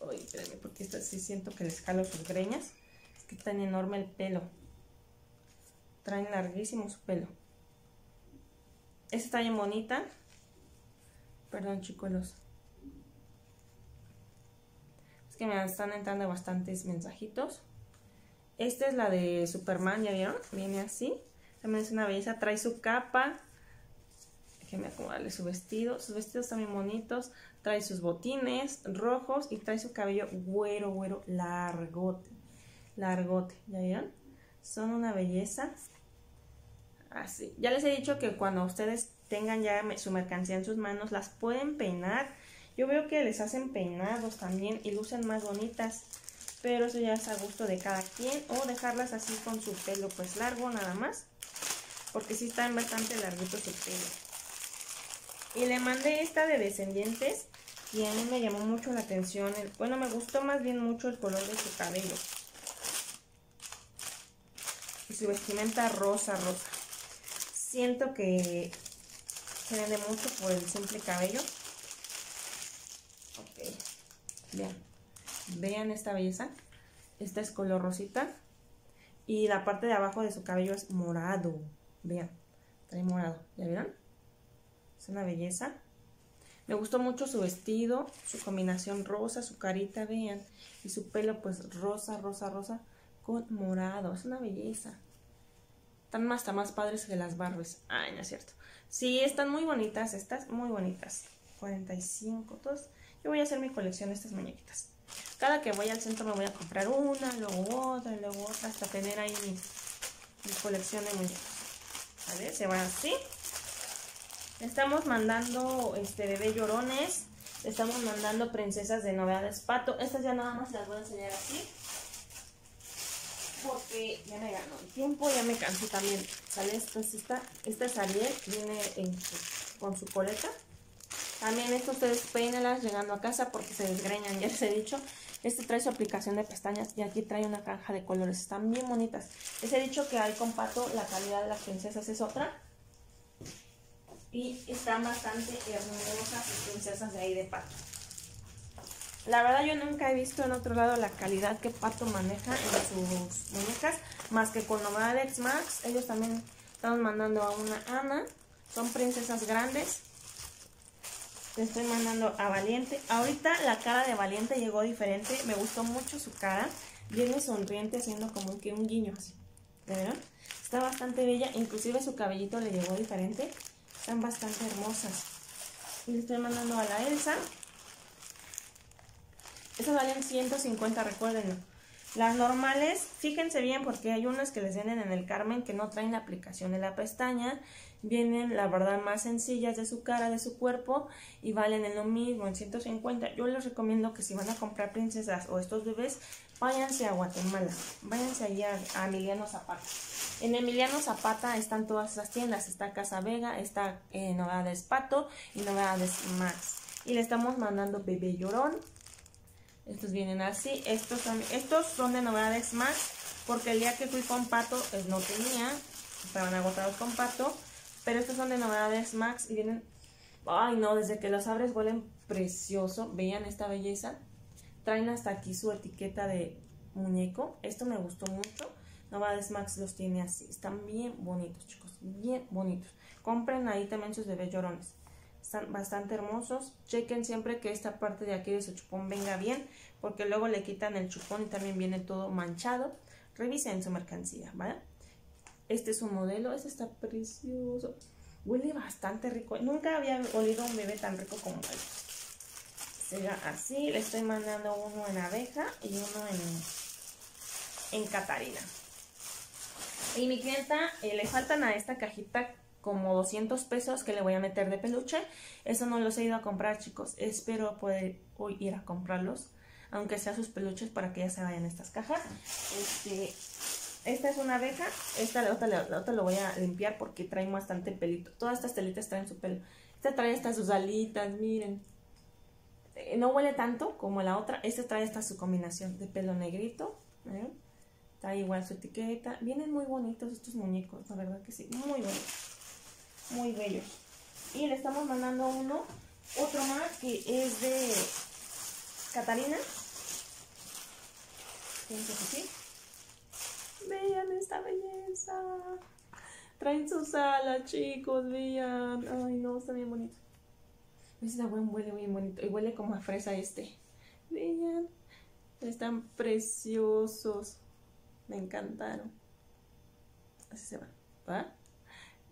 Uy, espérenme, porque esta sí siento que les calo sus greñas. Es que tan enorme el pelo. Traen larguísimo su pelo. Esta está bien bonita. Perdón, chicos. Es me están entrando bastantes mensajitos. Esta es la de Superman, ¿ya vieron? Viene así. También es una belleza. Trae su capa. Déjenme acomodarle su vestido. Sus vestidos también bonitos. Trae sus botines rojos y trae su cabello güero, güero, largote. Largote, ¿ya vieron? Son una belleza. Así. Ya les he dicho que cuando ustedes tengan ya su mercancía en sus manos, las pueden peinar. Yo veo que les hacen peinados también y lucen más bonitas. Pero eso ya es a gusto de cada quien. O dejarlas así con su pelo pues largo nada más. Porque sí están bastante larguitos su pelo. Y le mandé esta de descendientes. Y a mí me llamó mucho la atención. Bueno, me gustó más bien mucho el color de su cabello. Y su vestimenta rosa, rosa. Siento que se vende mucho por el simple cabello. Vean. Vean esta belleza. Esta es color rosita. Y la parte de abajo de su cabello es morado. Vean. Trae morado. ¿Ya vieron? Es una belleza. Me gustó mucho su vestido, su combinación rosa, su carita, vean. Y su pelo pues rosa, rosa, rosa con morado. Es una belleza. Están hasta más padres que las Barbies. Ay, no es cierto. Sí, están muy bonitas estas, muy bonitas. 45, todos. Yo voy a hacer mi colección de estas muñequitas. Cada que voy al centro me voy a comprar una, luego otra, luego otra, hasta tener ahí mi, mi colección de muñecas. ¿Vale? Se van así. Estamos mandando este bebé llorones. Estamos mandando princesas de novedades pato. Estas ya nada más las voy a enseñar así. Porque ya me ganó el tiempo, ya me cansé también. ¿Sale? Esta es, esta, esta es Ariel, viene con su coleta. También esto ustedes peínelas llegando a casa porque se desgreñan, ya les he dicho. Este trae su aplicación de pestañas y aquí trae una caja de colores. Están bien bonitas. Les he dicho que hay con pato, la calidad de las princesas es otra. Y están bastante hermosas las princesas de ahí de pato. La verdad yo nunca he visto en otro lado la calidad que Pato maneja en sus muñecas, más que con Novedades Max. Ellos también están mandando a una Ana. Son princesas grandes. Le estoy mandando a Valiente. Ahorita la cara de Valiente llegó diferente. Me gustó mucho su cara. Viene sonriente haciendo como que un guiño así. ¿De verdad? Está bastante bella. Inclusive su cabellito le llegó diferente. Están bastante hermosas. Le estoy mandando a la Elsa. Esas valen 150, recuérdenlo. Las normales, fíjense bien porque hay unas que les venden en el Carmen que no traen la aplicación de la pestaña. Vienen, la verdad, más sencillas de su cara, de su cuerpo y valen en lo mismo, en 150. Yo les recomiendo que si van a comprar princesas o estos bebés, váyanse a Guatemala. Váyanse allí a, Emiliano Zapata. En Emiliano Zapata están todas esas tiendas. Está Casa Vega, está eh, Novedades Pato y Novedades Max. Y le estamos mandando Bebé Llorón, estos vienen así. Estos son, estos son de novedades más. Porque el día que fui con Pato eh, no tenía. Estaban agotados con Pato. Pero estos son de novedades Max. Y vienen... Ay no, desde que los abres huelen precioso. Vean esta belleza. Traen hasta aquí su etiqueta de muñeco. Esto me gustó mucho. Novedades Max los tiene así. Están bien bonitos chicos. bien bonitos. Compren ahí también sus bebés llorones. Están bastante hermosos. Chequen siempre que esta parte de aquí de su chupón venga bien, porque luego le quitan el chupón y también viene todo manchado. Revisen su mercancía, ¿vale? Este es un modelo, este está precioso. Huele bastante rico. Nunca había olido un bebé tan rico como él. Será así. Le estoy mandando uno en abeja y uno en, en Catarina. Y mi clienta eh, le faltan a esta cajita como 200 pesos que le voy a meter de peluche. Eso no los he ido a comprar, chicos. Espero poder hoy ir a comprarlos. Aunque sea sus peluches para que ya se vayan estas cajas. Este, esta es una abeja. Esta la otra, la otra lo voy a limpiar porque trae bastante pelito. Todas estas telitas traen su pelo. Esta trae estas sus alitas, miren. Eh, No huele tanto como la otra. Esta trae esta su combinación de pelo negrito. ¿eh? Trae igual su etiqueta. Vienen muy bonitos estos muñecos, la verdad que sí. Muy bonitos. Muy bellos. Y le estamos mandando uno, otro más que es de Catarina. Vean esta belleza. Traen sus alas, chicos, vean. Ay, no, está bien bonito. Este buen huele bien bonito. Y huele como a fresa este. Vean. Están preciosos. Me encantaron. Así se van. ¿Va?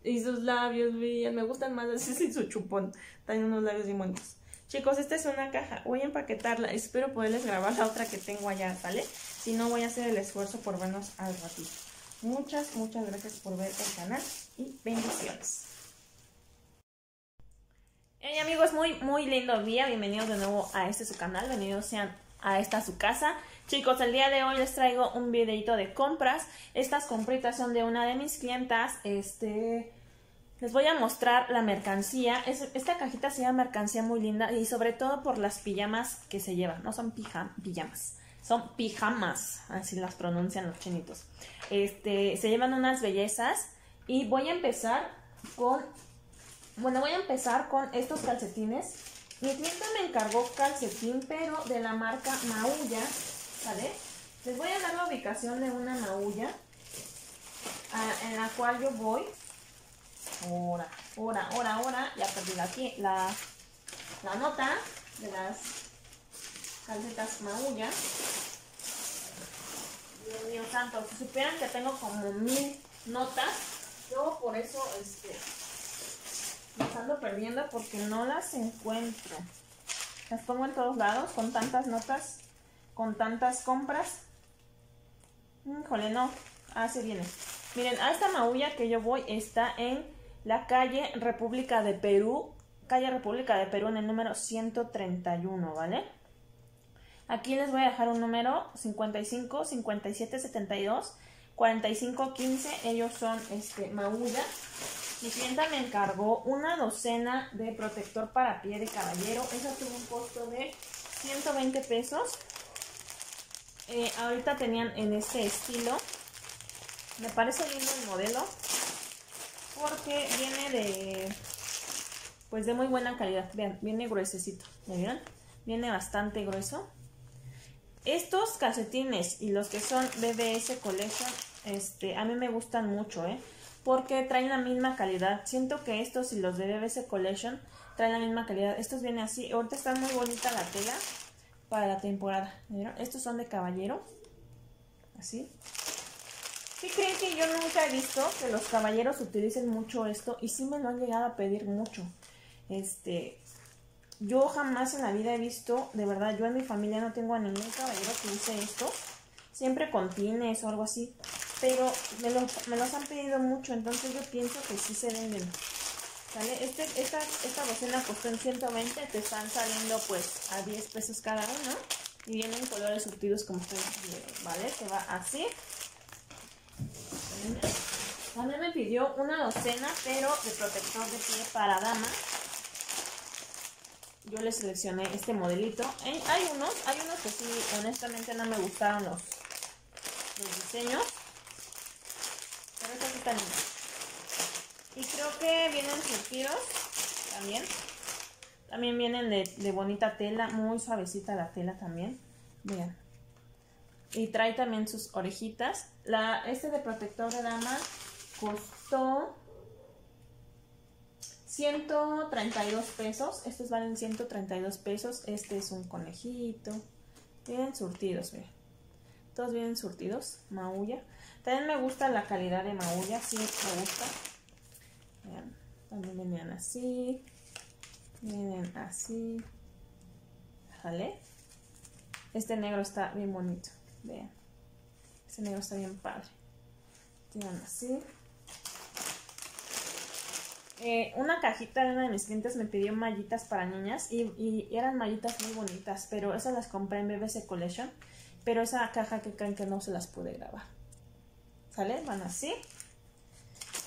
Y sus labios, vean. Me gustan más así sin su chupón. Traen unos labios bien bonitos. Chicos, esta es una caja. Voy a empaquetarla. Espero poderles grabar la otra que tengo allá, ¿sale? Si no, voy a hacer el esfuerzo por vernos al ratito. Muchas, muchas gracias por ver el canal y bendiciones. Hey amigos, muy, muy lindo día. Bienvenidos de nuevo a este su canal. Bienvenidos sean a esta su casa. Chicos, el día de hoy les traigo un videito de compras. Estas compritas son de una de mis clientas. Este, les voy a mostrar la mercancía. Es- esta cajita se llama mercancía muy linda y sobre todo por las pijamas que se llevan. No son pija- pijamas, son pijamas, así las pronuncian los chinitos. Este, se llevan unas bellezas y voy a empezar con, bueno, voy a empezar con estos calcetines. Mi clienta me encargó calcetín, pero de la marca Maulla, ¿sale? Les voy a dar la ubicación de una Maulla en la cual yo voy. Ahora, ahora, ahora, ahora, ya perdí la, la, la nota de las calcetas Maulla. Dios mío santo, si supieran que tengo como mil notas, yo por eso este, las ando perdiendo porque no las encuentro. Las pongo en todos lados con tantas notas, con tantas compras. Híjole, no. Ah, sí viene. Miren, a esta maulla que yo voy está en la calle República de Perú. Calle República de Perú en el número 131, ¿vale? Aquí les voy a dejar un número 55 57 72 45 15. Ellos son este Maulla. Mi clienta me encargó una docena de protector para pie de caballero. Esa tuvo un costo de 120 pesos. Eh, ahorita tenían en este estilo. Me parece lindo el modelo. Porque viene de. Pues de muy buena calidad. Vean, viene gruesecito. ¿Me vieron? Viene bastante grueso. Estos calcetines y los que son BBS Collection, este, a mí me gustan mucho, ¿eh? Porque traen la misma calidad. Siento que estos y los de BBS Collection traen la misma calidad. Estos vienen así. Ahorita está muy bonita la tela para la temporada. ¿Vieron? Estos son de caballero. Así. ¿Sí creen que yo nunca he visto que los caballeros utilicen mucho esto? Y sí me lo han llegado a pedir mucho. Este, yo jamás en la vida he visto, de verdad, yo en mi familia no tengo a ningún caballero que use esto. Siempre con tines o algo así. Pero me, lo- me los han pedido mucho, entonces yo pienso que sí se venden. ¿Sale? Este, esta, esta docena costó en 120, te están saliendo pues a 10 pesos cada uno. Y vienen colores surtidos como ustedes ¿vale? Se va así. También me pidió una docena, pero de protector de pie para dama. Yo le seleccioné este modelito. Eh, hay unos, hay unos que sí, honestamente no me gustaron los, los diseños. Pero estos están lindos. Y creo que vienen surtidos también. También vienen de, de bonita tela, muy suavecita la tela también. Vean. Y trae también sus orejitas. La, este de protector de dama costó 132 pesos. Estos valen 132 pesos. Este es un conejito. Vienen surtidos, miren. Todos vienen surtidos. Maulla. También me gusta la calidad de maulla. Sí, me gusta. Vean, también venían así. Vienen así. ¿Sale? Este negro está bien bonito. Vean. Este negro está bien padre. Tienen así. Eh, una cajita de una de mis clientes me pidió mallitas para niñas y, eran mallitas muy bonitas, pero esas las compré en BBC Collection. Pero esa caja que creen que no se las pude grabar. ¿Sale? Van así.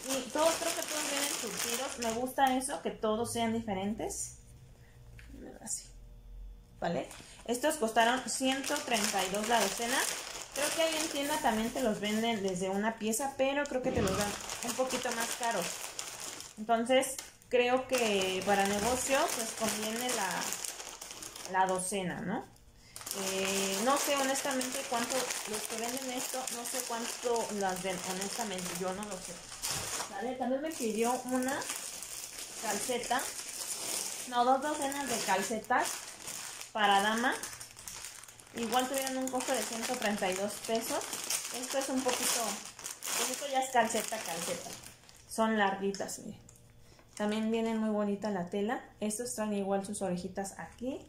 Y todos, creo que todos vienen surtidos. Me gusta eso, que todos sean diferentes. Así. ¿Vale? Estos costaron 132 la docena. Creo que ahí en tienda también te los venden desde una pieza, pero creo que te los dan un poquito más caros. Entonces, creo que para negocio, pues conviene la, docena, ¿no? Eh, no sé honestamente cuánto, los que venden esto, no sé cuánto las ven, honestamente, yo no lo sé. ¿Vale? También me pidió una calceta, no, dos docenas de calcetas para dama. Igual tuvieron un costo de 132 pesos. Esto es un poquito, pues esto ya es calceta, calceta. Son larguitas, miren. También vienen muy bonita la tela. Estos traen igual sus orejitas aquí.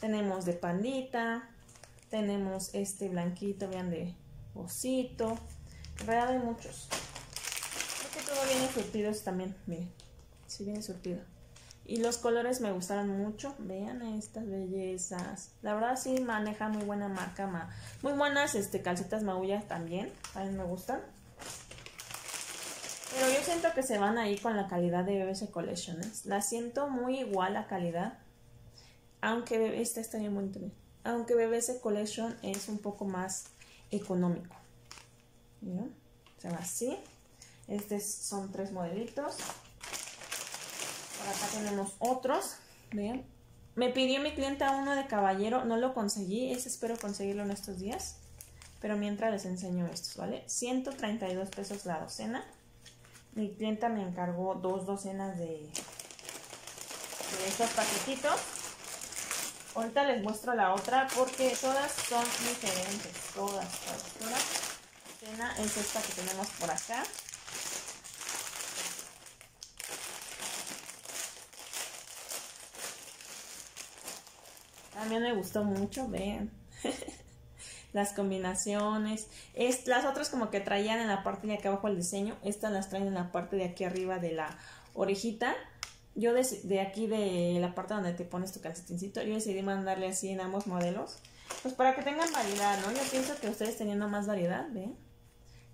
Tenemos de pandita. Tenemos este blanquito, vean, de osito. En realidad hay muchos. Creo que todo viene surtido también, miren. Sí viene surtido. Y los colores me gustaron mucho. Vean estas bellezas. La verdad sí maneja muy buena marca. Ma muy buenas este, calcetas maullas también. Mí me gustan. Pero yo siento que se van ahí con la calidad de BBC Collections. La siento muy igual a calidad. Aunque esta está bien. Aunque BBC Collection es un poco más económico. ¿Vieron? Se va así. Estos son tres modelitos. Por acá tenemos otros. Vean. Me pidió mi clienta uno de caballero. No lo conseguí. Ese espero conseguirlo en estos días. Pero mientras les enseño estos, ¿vale? 132 pesos la docena. Mi clienta me encargó dos docenas de, de estos paquetitos. Ahorita les muestro la otra porque todas son diferentes. Todas, todas, todas. Cena es esta que tenemos por acá. También me gustó mucho, vean. las combinaciones. Es, las otras como que traían en la parte de acá abajo el diseño. Estas las traen en la parte de aquí arriba de la orejita. Yo de, de aquí de la parte donde te pones tu calcetincito, yo decidí mandarle así en ambos modelos. Pues para que tengan variedad, ¿no? Yo pienso que ustedes teniendo más variedad, ¿ven?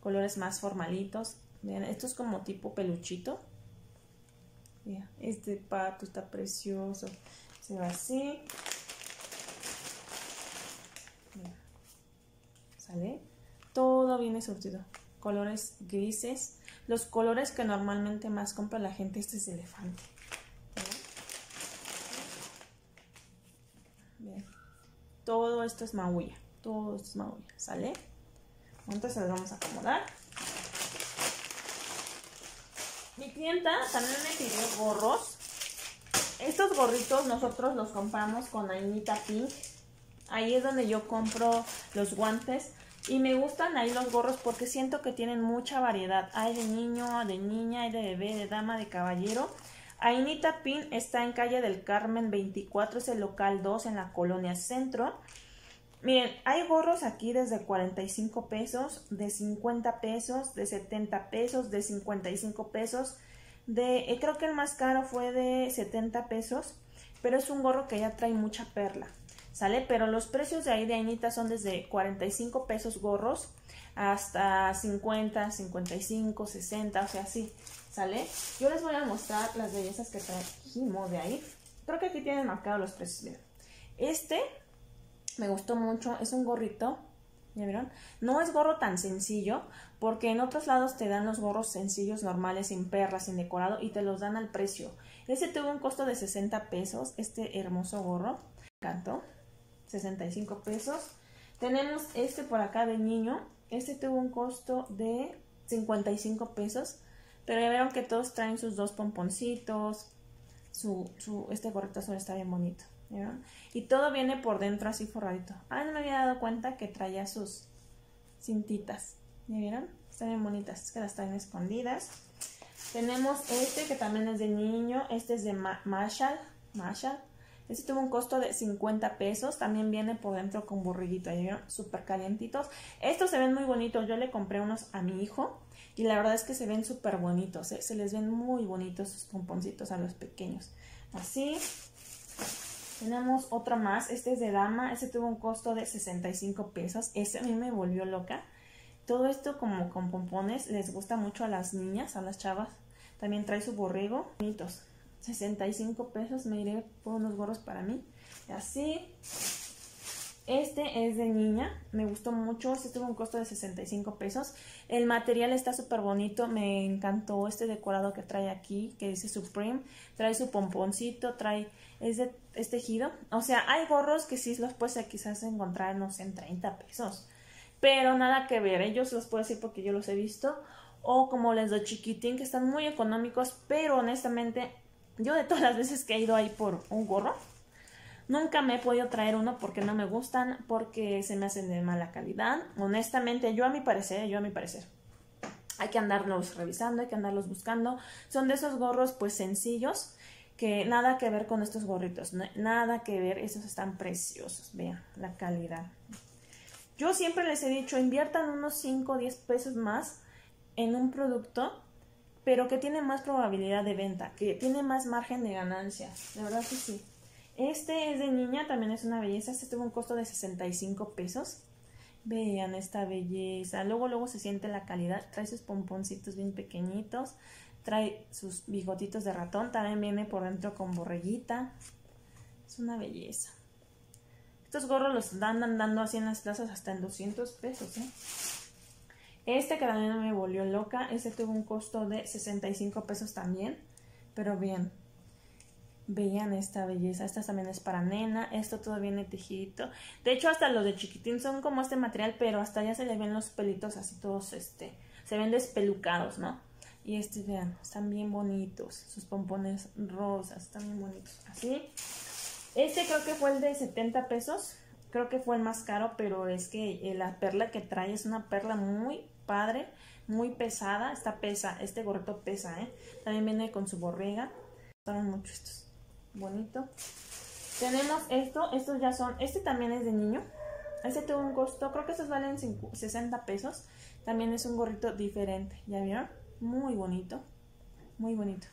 Colores más formalitos. Vean, esto es como tipo peluchito. Este pato está precioso. Se va así. Todo viene surtido. Colores grises. Los colores que normalmente más compra la gente, este es elefante. Bien. Todo esto es maulla. Todo esto es maulla. ¿Sale? Entonces las vamos a acomodar. Mi clienta también me pidió gorros. Estos gorritos nosotros los compramos con Ainita Pink. Ahí es donde yo compro los guantes. Y me gustan ahí los gorros porque siento que tienen mucha variedad. Hay de niño, de niña, hay de bebé, de dama, de caballero. Ainita Pin está en calle del Carmen 24, es el local 2 en la colonia Centro. Miren, hay gorros aquí desde 45 pesos, de 50 pesos, de 70 pesos, de 55 pesos. De, eh, creo que el más caro fue de 70 pesos, pero es un gorro que ya trae mucha perla. ¿Sale? Pero los precios de ahí de Ainita son desde 45 pesos gorros hasta 50, 55, 60, o sea, así, ¿sale? Yo les voy a mostrar las bellezas que trajimos de ahí. Creo que aquí tienen marcados los precios. Este me gustó mucho, es un gorrito, ¿ya vieron? No es gorro tan sencillo, porque en otros lados te dan los gorros sencillos, normales, sin perras, sin decorado, y te los dan al precio. Este tuvo un costo de 60 pesos, este hermoso gorro, me encantó. 65 pesos. Tenemos este por acá de niño. Este tuvo un costo de 55 pesos. Pero ya vieron que todos traen sus dos pomponcitos. Su, este gorrito azul está bien bonito. Y todo viene por dentro así forradito. Ah, no me había dado cuenta que traía sus cintitas. ¿Ya vieron? Están bien bonitas. Es que las traen escondidas. Tenemos este que también es de niño. Este es de Ma Marshall. Marshall. Este tuvo un costo de 50 pesos. También viene por dentro con borriguito. Súper calientitos. Estos se ven muy bonitos. Yo le compré unos a mi hijo. Y la verdad es que se ven súper bonitos. ¿eh? Se les ven muy bonitos sus pomponcitos a los pequeños. Así. Tenemos otro más. Este es de dama. Este tuvo un costo de 65 pesos. Este a mí me volvió loca. Todo esto como con pompones les gusta mucho a las niñas, a las chavas. También trae su borrego. Bonitos. 65 pesos. Me iré por unos gorros para mí. Así. Este es de niña, me gustó mucho, este tuvo un costo de 65 pesos. El material está súper bonito, me encantó este decorado que trae aquí, que dice Supreme. Trae su pomponcito, trae, es, de, es tejido. O sea, hay gorros que sí los puedes quizás encontrar, no sé, en 30 pesos. Pero nada que ver, ellos los puedo decir porque yo los he visto. O como les doy chiquitín, que están muy económicos, pero honestamente, yo de todas las veces que he ido ahí por un gorro, Nunca me he podido traer uno porque no me gustan, porque se me hacen de mala calidad. Honestamente, yo a mi parecer, yo a mi parecer. Hay que andarlos revisando, hay que andarlos buscando. Son de esos gorros pues sencillos que nada que ver con estos gorritos, nada que ver, esos están preciosos, vean la calidad. Yo siempre les he dicho, inviertan unos 5 o 10 pesos más en un producto, pero que tiene más probabilidad de venta, que tiene más margen de ganancia, de verdad que sí. Este es de niña, también es una belleza. Este tuvo un costo de 65 pesos. Vean esta belleza. Luego, luego se siente la calidad. Trae sus pomponcitos bien pequeñitos. Trae sus bigotitos de ratón. También viene por dentro con borreguita. Es una belleza. Estos gorros los andan dando así en las plazas hasta en 200 pesos, ¿eh? Este que también me volvió loca. Este tuvo un costo de 65 pesos también. Pero bien, Vean esta belleza, esta también es para nena, esto todo viene tejidito. De hecho, hasta los de chiquitín son como este material, pero hasta ya se le ven los pelitos así todos, este, se ven despelucados, ¿no? Y estos, vean, están bien bonitos, sus pompones rosas, están bien bonitos. Así. Este creo que fue el de 70 pesos, creo que fue el más caro, pero es que la perla que trae es una perla muy padre, muy pesada, esta pesa, este gorrito pesa, ¿eh? También viene con su borrega, son mucho estos bonito. Tenemos esto, estos ya son, este también es de niño. Este tuvo un costo, creo que estos valen 5 60 pesos. También es un gorrito diferente, ¿ya vieron? Muy bonito, muy bonito.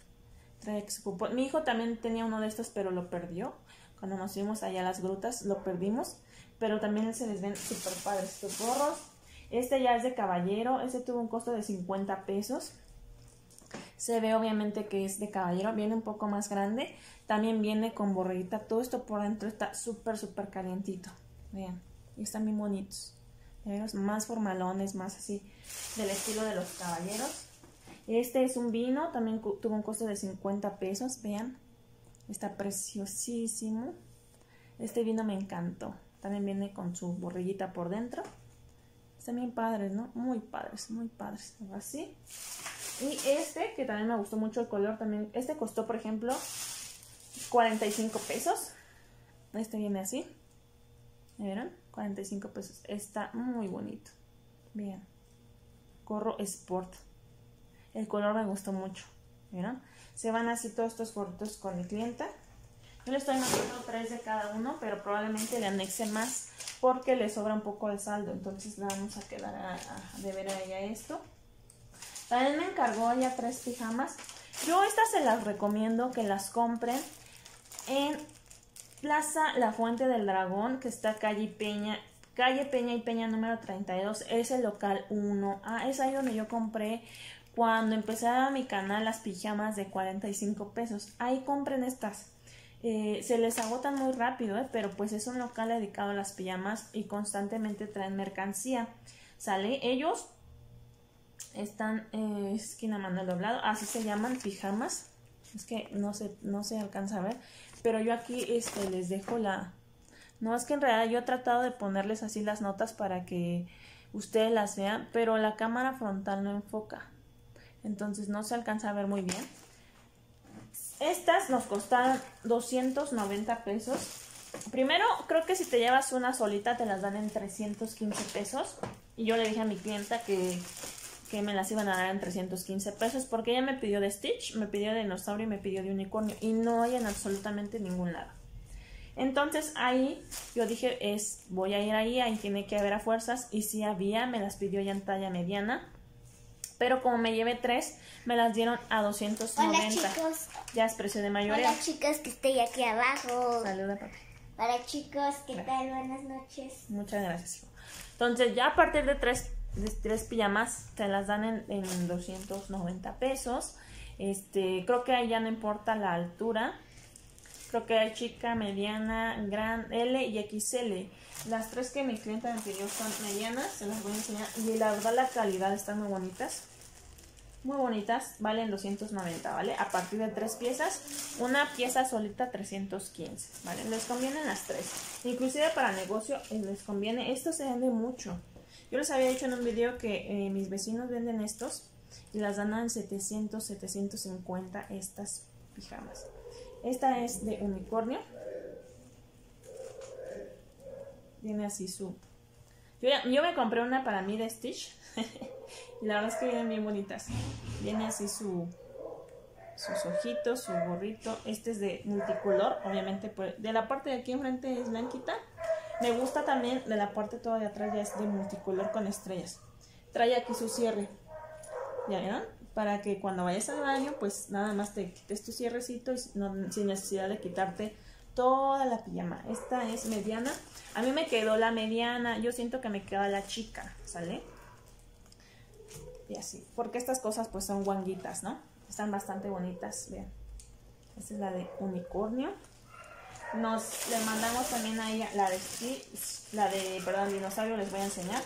Trae su. Mi hijo también tenía uno de estos, pero lo perdió. Cuando nos fuimos allá a las grutas, lo perdimos. Pero también se les ven súper padres estos gorros. Este ya es de caballero, este tuvo un costo de 50 pesos. Se ve obviamente que es de caballero, viene un poco más grande. También viene con borreguita. Todo esto por dentro está súper, súper calientito. Vean, y están bien bonitos. Más formalones, más así del estilo de los caballeros. Este es un vino, también tuvo un costo de 50 pesos. Vean, está preciosísimo. Este vino me encantó. También viene con su borreguita por dentro. Están bien padres, ¿no? Muy padres, muy padres. Así. Y este, que también me gustó mucho el color, también. Este costó, por ejemplo, 45 pesos. Este viene así. ¿Ya vieron? 45 pesos. Está muy bonito. Bien. Gorro Sport. El color me gustó mucho. ¿Vieron? Se van así todos estos gorritos con mi clienta. Yo le estoy mandando tres de cada uno, pero probablemente le anexe más porque le sobra un poco de saldo. Entonces le vamos a quedar a, a deber a ella esto. También me encargó ya tres pijamas. Yo estas se las recomiendo que las compren en Plaza La Fuente del Dragón, que está calle Peña, calle Peña y Peña número 32, es el local 1. Ah, es ahí donde yo compré cuando empezaba mi canal las pijamas de 45 pesos. Ahí compren estas. Eh, se les agotan muy rápido, ¿eh? pero pues es un local dedicado a las pijamas y constantemente traen mercancía. Sale, ellos están eh, esquina Manuel Doblado, así se llaman pijamas. Es que no se, no se alcanza a ver, pero yo aquí este, les dejo la... No, es que en realidad yo he tratado de ponerles así las notas para que ustedes las vean, pero la cámara frontal no enfoca. entonces no se alcanza a ver muy bien. Estas nos costaron 290 pesos. Primero, creo que si te llevas una solita te las dan en 315 pesos. Y yo le dije a mi clienta que, que me las iban a dar en 315 pesos porque ella me pidió de Stitch, me pidió de dinosaurio y me pidió de unicornio. Y no hay en absolutamente ningún lado. Entonces ahí yo dije, es, voy a ir ahí, ahí tiene que haber a fuerzas. Y si había, me las pidió ya en talla mediana. Pero como me llevé tres, me las dieron a 290. Hola chicos. Ya es precio de mayoría. Hola chicos que estoy aquí abajo. Saluda, papi. Hola chicos, ¿qué tal? Buenas noches. Muchas gracias. Entonces, ya a partir de tres, de tres pijamas, te las dan en, en 290 pesos. Este, creo que ahí ya no importa la altura. Creo que hay chica, mediana, gran, L y XL. Las tres que mi cliente me pidió son medianas, se las voy a enseñar. Y la verdad la calidad están muy bonitas. Muy bonitas, valen 290, ¿vale? A partir de tres piezas, una pieza solita 315, ¿vale? Les convienen las tres. Inclusive para negocio eh, les conviene. Esto se vende mucho. Yo les había dicho en un video que eh, mis vecinos venden estos y las dan en 700, 750 estas pijamas. Esta es de unicornio. Viene así su... Yo, me compré una para mí de Stitch. y la verdad es que vienen bien bonitas. Viene así su... Sus ojitos, su gorrito. Este es de multicolor, obviamente. de la parte de aquí enfrente es blanquita. Me gusta también de la parte toda de atrás ya es de multicolor con estrellas. Trae aquí su cierre. ¿Ya vieron? Para que cuando vayas al baño, pues nada más te quites tu cierrecito y sin necesidad de quitarte toda la pijama. Esta es mediana. A mí me quedó la mediana. Yo siento que me queda la chica, ¿sale? Y así. Porque estas cosas pues son guanguitas, ¿no? Están bastante bonitas, vean. Esta es la de unicornio. Nos le mandamos también a ella la de la de, perdón, dinosaurio, les voy a enseñar.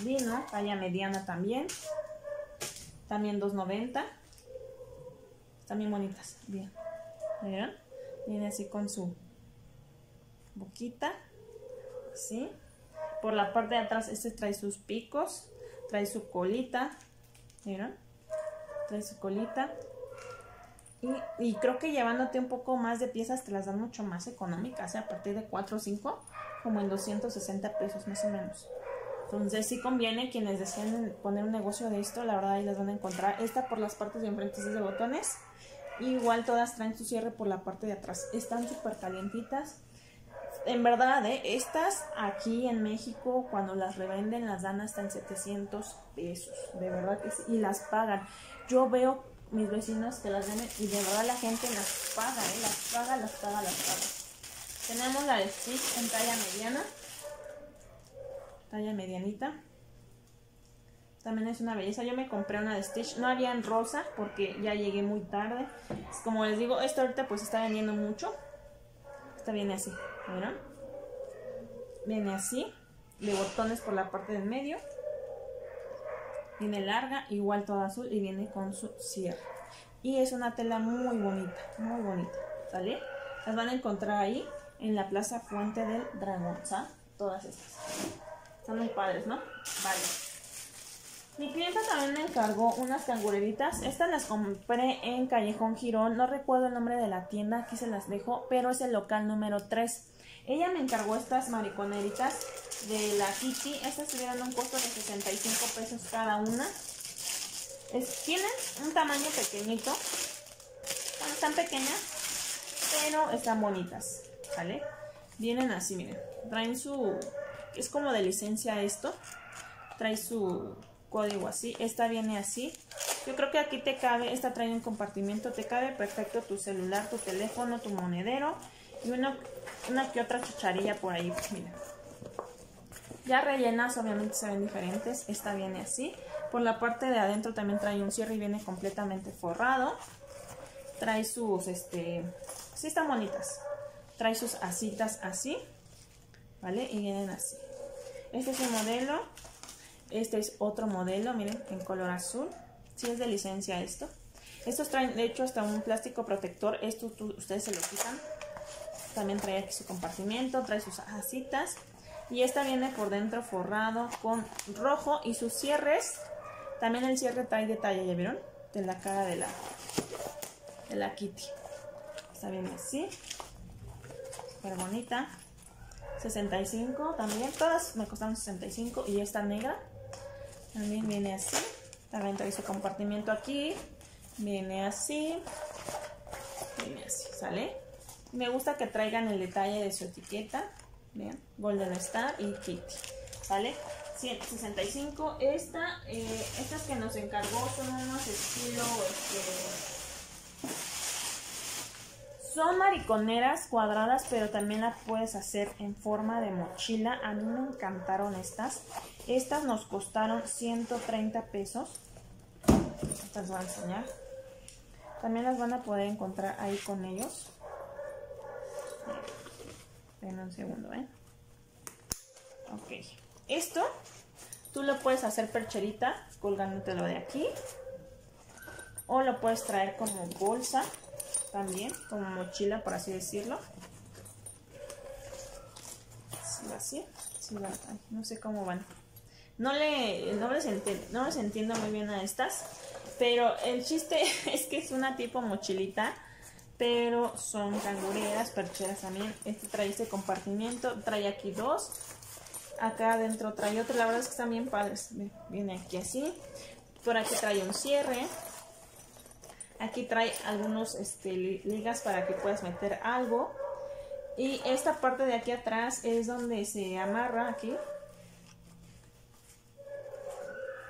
Vino, talla mediana también. También 2.90. Bien bonitas. Bien. ¿Vieron? Viene así con su boquita. Así. Por la parte de atrás, este trae sus picos. Trae su colita. ¿Vieron? Trae su colita. Y, y creo que llevándote un poco más de piezas te las dan mucho más económicas, ¿eh? a partir de 4 o 5, como en 260 pesos más o menos. Entonces sí conviene quienes desean poner un negocio de esto, la verdad ahí las van a encontrar. Esta por las partes de enfrente de botones. Igual todas traen su cierre por la parte de atrás. Están súper calientitas. En verdad, ¿eh? estas aquí en México cuando las revenden las dan hasta en 700 pesos. De verdad que sí. Y las pagan. Yo veo mis vecinos que las venden y de verdad la gente las paga, ¿eh? Las paga, las paga, las paga. Tenemos la de Stitch en talla mediana talla medianita. También es una belleza. Yo me compré una de Stitch. No había en rosa porque ya llegué muy tarde. Como les digo, esta ahorita pues está vendiendo mucho. Esta viene así, ¿vieron? Viene así, de botones por la parte del medio. Viene larga, igual toda azul y viene con su cierre. Y es una tela muy bonita, muy bonita, ¿sale? Las van a encontrar ahí en la Plaza Fuente del Dragón. Todas estas. Están muy padres, ¿no? Vale. Mi clienta también me encargó unas cangureritas. Estas las compré en Callejón Girón. No recuerdo el nombre de la tienda, aquí se las dejo, pero es el local número 3. Ella me encargó estas mariconeritas de la Kitty. Estas tuvieron un costo de 65 pesos cada una. Tienen un tamaño pequeñito. Bueno, están pequeñas, pero están bonitas, ¿vale? Vienen así, miren. Traen su... Es como de licencia esto. Trae su código así. Esta viene así. Yo creo que aquí te cabe, esta trae un compartimiento, te cabe perfecto tu celular, tu teléfono, tu monedero y uno, una que otra chicharilla por ahí. Mira. Ya rellenas, obviamente se ven diferentes. Esta viene así. Por la parte de adentro también trae un cierre y viene completamente forrado. Trae sus, este, sí están bonitas. Trae sus asitas así, ¿vale? Y vienen así. Este es un modelo. Este es otro modelo, miren, en color azul. Sí es de licencia esto. Estos traen, de hecho, hasta un plástico protector. Esto ustedes se lo quitan. También trae aquí su compartimiento, trae sus asitas. Y esta viene por dentro forrado con rojo y sus cierres. También el cierre trae detalle, ¿ya vieron? De la cara de la, de la Kitty. Está bien así. Súper bonita. 65 también. Todas me costaron 65. Y esta negra también viene así. También trae su compartimiento aquí. Viene así. Viene así, ¿sale? Me gusta que traigan el detalle de su etiqueta. Vean, Golden Star y Kitty. ¿Sale? 165. Esta, eh, estas que nos encargó son unos estilo. Este, son mariconeras cuadradas, pero también las puedes hacer en forma de mochila. A mí me encantaron estas. Estas nos costaron 130 pesos. Estas voy a enseñar. También las van a poder encontrar ahí con ellos. Ven un segundo, ¿eh? Ok. Esto tú lo puedes hacer percherita colgándotelo de aquí. O lo puedes traer como bolsa también, como mochila por así decirlo. Sí, así. Sí, va. Ay, no sé cómo van. No, le, no, les enti- no les entiendo muy bien a estas. Pero el chiste es que es una tipo mochilita. Pero son cangureras, percheras también. Este trae este compartimiento. Trae aquí dos. Acá adentro trae otro. La verdad es que están bien padres. Viene aquí así. Por aquí trae un cierre. Aquí trae algunos este, li- ligas para que puedas meter algo. Y esta parte de aquí atrás es donde se amarra aquí.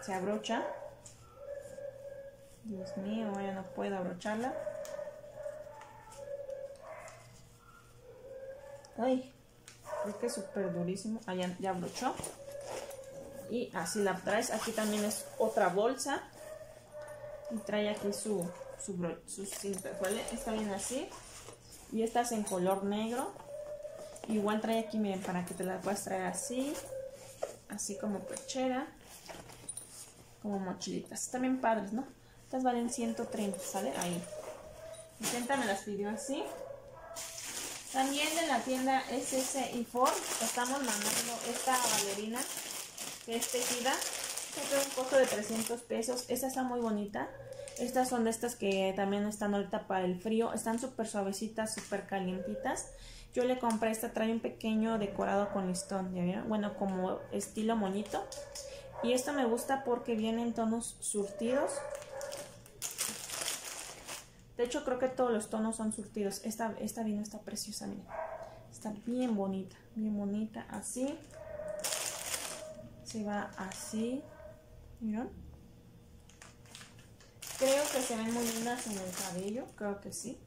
Se abrocha. Dios mío, ya no puedo abrocharla. Ay, creo que es súper durísimo. Ah, ya, abrochó. Y así la traes. Aquí también es otra bolsa. Y trae aquí su, su, sus cintas, ¿vale? Está bien así. Y esta es en color negro. Igual trae aquí, miren, para que te la puedas traer así. Así como pechera. Como mochilitas. Bien padres, ¿no? Estas valen 130, ¿sale? Ahí. Vicenta me las pidió así. También de la tienda SS y Ford estamos mandando esta bailarina que es tejida. Esta tiene un costo de 300 pesos. Esta está muy bonita. Estas son de estas que también están ahorita para el frío. Están súper suavecitas, súper calientitas. Yo le compré esta, trae un pequeño decorado con listón, ¿ya vieron? Bueno, como estilo moñito. Y esta me gusta porque viene en tonos surtidos. De hecho, creo que todos los tonos son surtidos. Esta, esta vino está preciosa, miren. Está bien bonita, bien bonita. Así. Se va así. ¿Vieron? Creo que se ven muy lindas en el cabello. Creo que sí.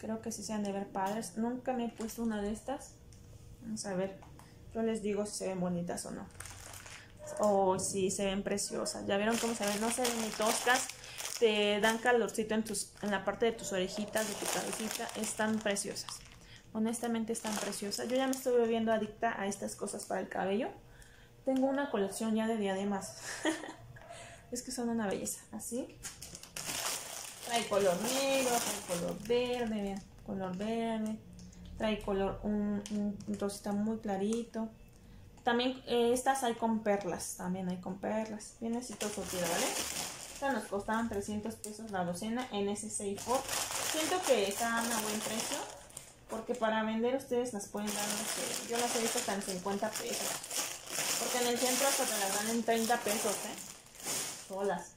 Creo que sí se han de ver padres. Nunca me he puesto una de estas. Vamos a ver. Yo les digo si se ven bonitas o no. O si se ven preciosas. Ya vieron cómo se ven. No se ven ni toscas. Te dan calorcito en, tus, en la parte de tus orejitas, de tu cabecita. Están preciosas. Honestamente están preciosas. Yo ya me estoy volviendo adicta a estas cosas para el cabello. Tengo una colección ya de diademas. es que son una belleza. Así. Trae color negro, trae color verde, color verde. Trae color un, un, muy clarito. También eh, estas hay con perlas, también hay con perlas. Viene así todo ¿vale? Estas nos costaban 300 pesos la docena en ese 6 Siento que están a buen precio. Porque para vender ustedes las pueden dar, yo las he visto en 50 pesos. Porque en el centro hasta te las dan en 30 pesos, ¿eh? Solas.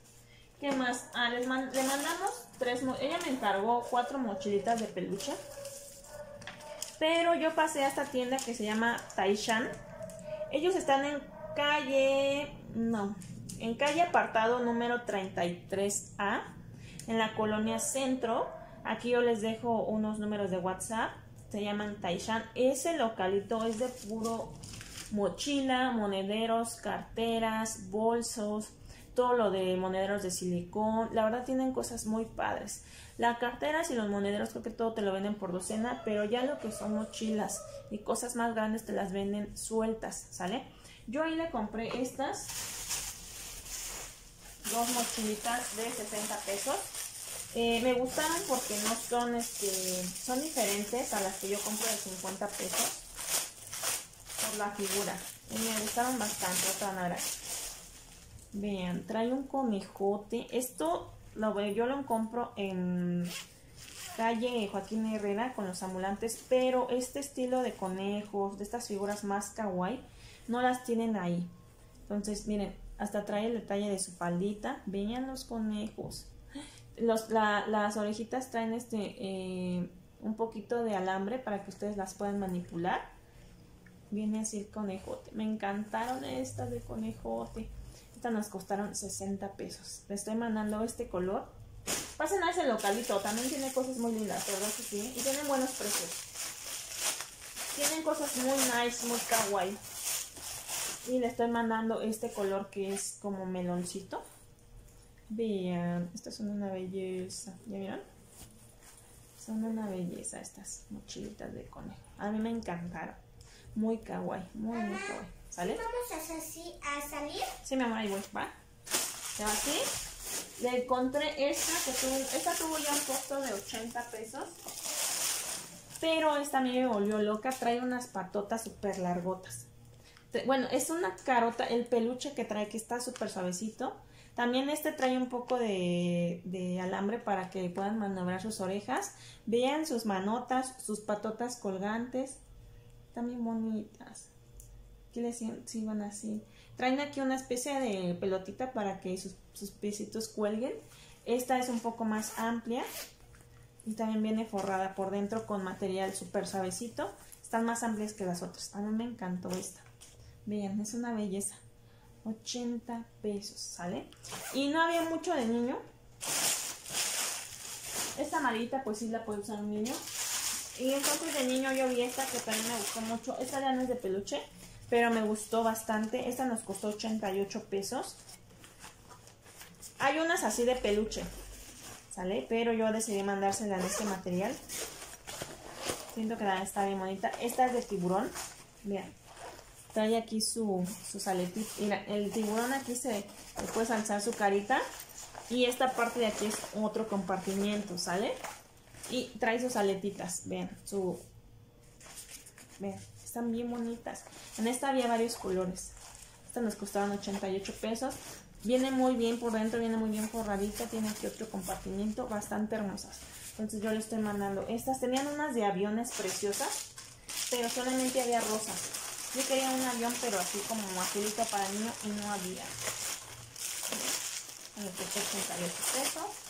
¿Qué más? Ah, les man- le mandamos tres. Ella me encargó cuatro mochilitas de peluche. Pero yo pasé a esta tienda que se llama Taishan. Ellos están en calle. No. En calle apartado número 33A. En la colonia Centro. Aquí yo les dejo unos números de WhatsApp. Se llaman Taishan. Ese localito es de puro mochila, monederos, carteras, bolsos todo lo de monederos de silicón. La verdad tienen cosas muy padres. Las carteras y los monederos creo que todo te lo venden por docena, pero ya lo que son mochilas y cosas más grandes te las venden sueltas, ¿sale? Yo ahí le compré estas dos mochilitas de 60 pesos. Eh, me gustaron porque no son, este, son diferentes a las que yo compro de 50 pesos. por la figura. Y me gustaron bastante, otra van a ver. Vean, trae un conejote. Esto lo yo lo compro en calle Joaquín Herrera con los ambulantes, pero este estilo de conejos, de estas figuras más kawaii, no las tienen ahí. Entonces, miren, hasta trae el detalle de su faldita. Vean los conejos. Los, la- las orejitas traen este eh, un poquito de alambre para que ustedes las puedan manipular. Viene así el conejote. Me encantaron estas de conejote. Nos costaron 60 pesos. Le estoy mandando este color. Pasen a ese localito. También tiene cosas muy lindas, ¿verdad que sí? Y tienen buenos precios. Tienen cosas muy nice, muy kawaii. Y le estoy mandando este color que es como meloncito. Vean, estas son una belleza. ¿Ya vieron? Son una belleza estas mochilitas de conejo. A mí me encantaron. Muy kawaii, muy, muy kawaii. ¿Sale? Vamos a, saci- a salir. Sí, mi amor, ahí voy, va. ¿Ya va así? Le encontré esta, que tuvo, esta tuvo ya un costo de 80 pesos. Pero esta a mí me volvió loca. Trae unas patotas súper largotas. Bueno, es una carota, el peluche que trae que está súper suavecito. También este trae un poco de, de alambre para que puedan maniobrar sus orejas. Vean sus manotas, sus patotas colgantes. También bonitas. Aquí les sirvan así. Traen aquí una especie de pelotita para que sus, sus piecitos cuelguen. Esta es un poco más amplia. Y también viene forrada por dentro con material súper suavecito. Están más amplias que las otras. A mí me encantó esta. Vean, es una belleza. 80 pesos, ¿sale? Y no había mucho de niño. Esta amarillita pues sí la puede usar un niño. Y entonces de niño yo vi esta que también me gustó mucho. Esta ya no es de peluche, pero me gustó bastante. Esta nos costó 88 pesos. Hay unas así de peluche, ¿sale? Pero yo decidí mandársela en este material. Siento que la está bien bonita. Esta es de tiburón. Vean. Trae aquí su, sus aletitas. El tiburón aquí se le alzar su carita. Y esta parte de aquí es otro compartimiento, ¿sale? Y trae sus aletitas. Vean, su... Vean, están bien bonitas. En esta había varios colores. Estas nos costaron 88 pesos. Viene muy bien por dentro, viene muy bien forradita. Tiene aquí otro compartimiento, bastante hermosas. Entonces yo le estoy mandando estas. Tenían unas de aviones preciosas, pero solamente había rosas. Yo quería un avión, pero así como azulito para niño y no había. Me costó 88 pesos.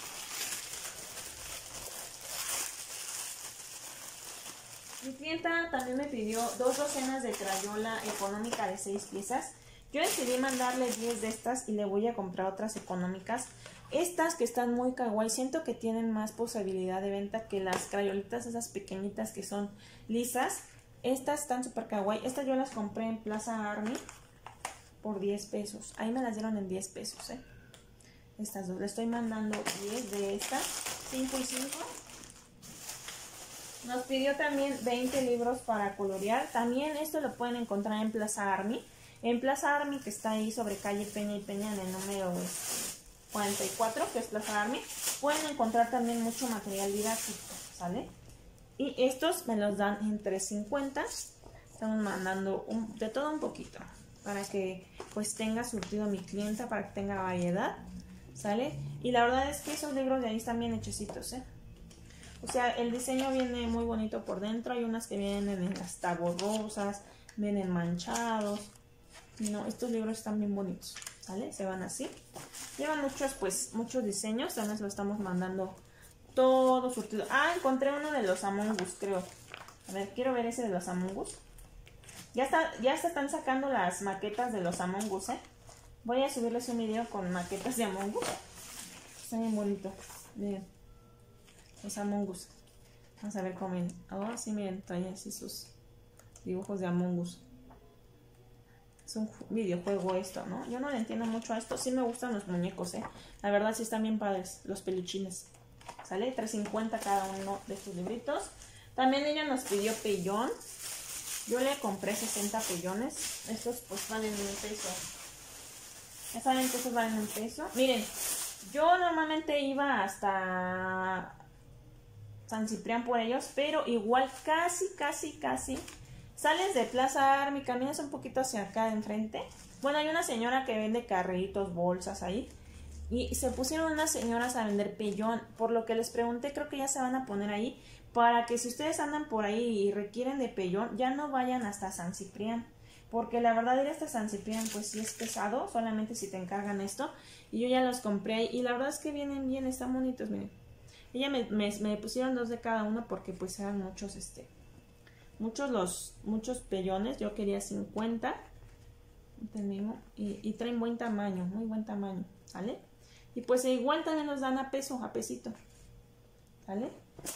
Mi clienta también me pidió dos docenas de crayola económica de 6 piezas. Yo decidí mandarle 10 de estas y le voy a comprar otras económicas. Estas que están muy kawaii, siento que tienen más posibilidad de venta que las crayolitas esas pequeñitas que son lisas. Estas están súper kawaii. Estas yo las compré en Plaza Army por 10 pesos. Ahí me las dieron en 10 pesos, ¿eh? Estas dos. Le estoy mandando 10 de estas. 5 y 5. Nos pidió también 20 libros para colorear. También esto lo pueden encontrar en Plaza Army. En Plaza Army, que está ahí sobre calle Peña y Peña en el número este, 44, que es Plaza Army, pueden encontrar también mucho material didáctico, ¿sale? Y estos me los dan en 3.50. Estamos mandando de todo un poquito para que pues tenga surtido mi clienta, para que tenga variedad, ¿sale? Y la verdad es que esos libros de ahí están bien hechecitos, ¿eh? O sea, el diseño viene muy bonito por dentro. Hay unas que vienen en hasta borrosas, vienen manchados. No, estos libros están bien bonitos, ¿sale? Se van así. Llevan muchos, pues, muchos diseños. También se lo estamos mandando todo surtido. Ah, encontré uno de los Among Us, creo. A ver, quiero ver ese de los Among Us. Ya, está, ya se están sacando las maquetas de los Among Us, ¿eh? Voy a subirles un video con maquetas de Among Us. Está bien bonito. Miren. Los Among Us. Vamos a ver cómo vienen. Ahora sí, miren, trae así sus dibujos de Among Us. Es un ju- videojuego esto, ¿no? Yo no le entiendo mucho a esto. Sí me gustan los muñecos, ¿eh? La verdad sí están bien padres, los peluchines. ¿Sale? 3.50 cada uno de estos libritos. También ella nos pidió pellón. Yo le compré 60 pellones. Estos pues valen un peso. Ya saben que estos valen un peso. Miren, yo normalmente iba hasta San Ciprián por ellos, pero igual casi, casi, casi Sales de Plaza Army, caminas un poquito hacia acá de enfrente. Bueno, hay una señora que vende carritos, bolsas ahí. Y se pusieron unas señoras a vender pellón. Por lo que les pregunté, creo que ya se van a poner ahí. Para que si ustedes andan por ahí y requieren de pellón, ya no vayan hasta San Ciprián. Porque la verdad ir hasta San Ciprián pues sí es pesado, solamente si te encargan esto. Y yo ya los compré ahí. Y la verdad es que vienen bien, están bonitos, miren. Ella me, me, pusieron dos de cada uno porque pues eran muchos, este, muchos los, muchos pellones. Yo quería 50. Tenemos, y, y traen buen tamaño, muy buen tamaño, ¿sale? Y pues igual también nos dan a peso, a pesito, ¿sale?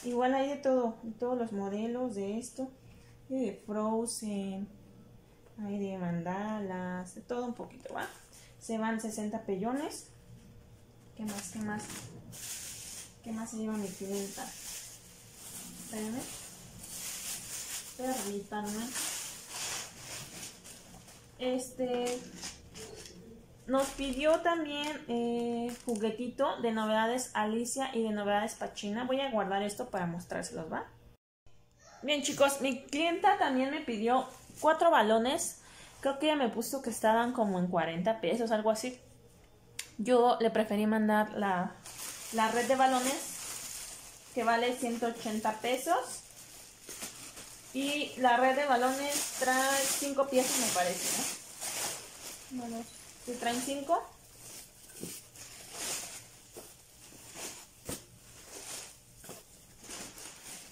Igual hay de todo, todos los modelos de esto, y de Frozen, hay de mandalas, de todo un poquito, ¿va? Se van 60 pellones. ¿Qué más? ¿Qué más? ¿Qué más se lleva mi clienta? Espérenme. Permítanme. Este nos pidió también eh, juguetito de novedades Alicia y de novedades Pachina. Voy a guardar esto para mostrárselos, ¿va? Bien, chicos, mi clienta también me pidió cuatro balones. Creo que ella me puso que estaban como en 40 pesos, algo así. Yo le preferí mandar la, la red de balones, que vale 180 pesos. Y la red de balones trae 5 piezas, me parece, ¿no? Bueno, si traen 5.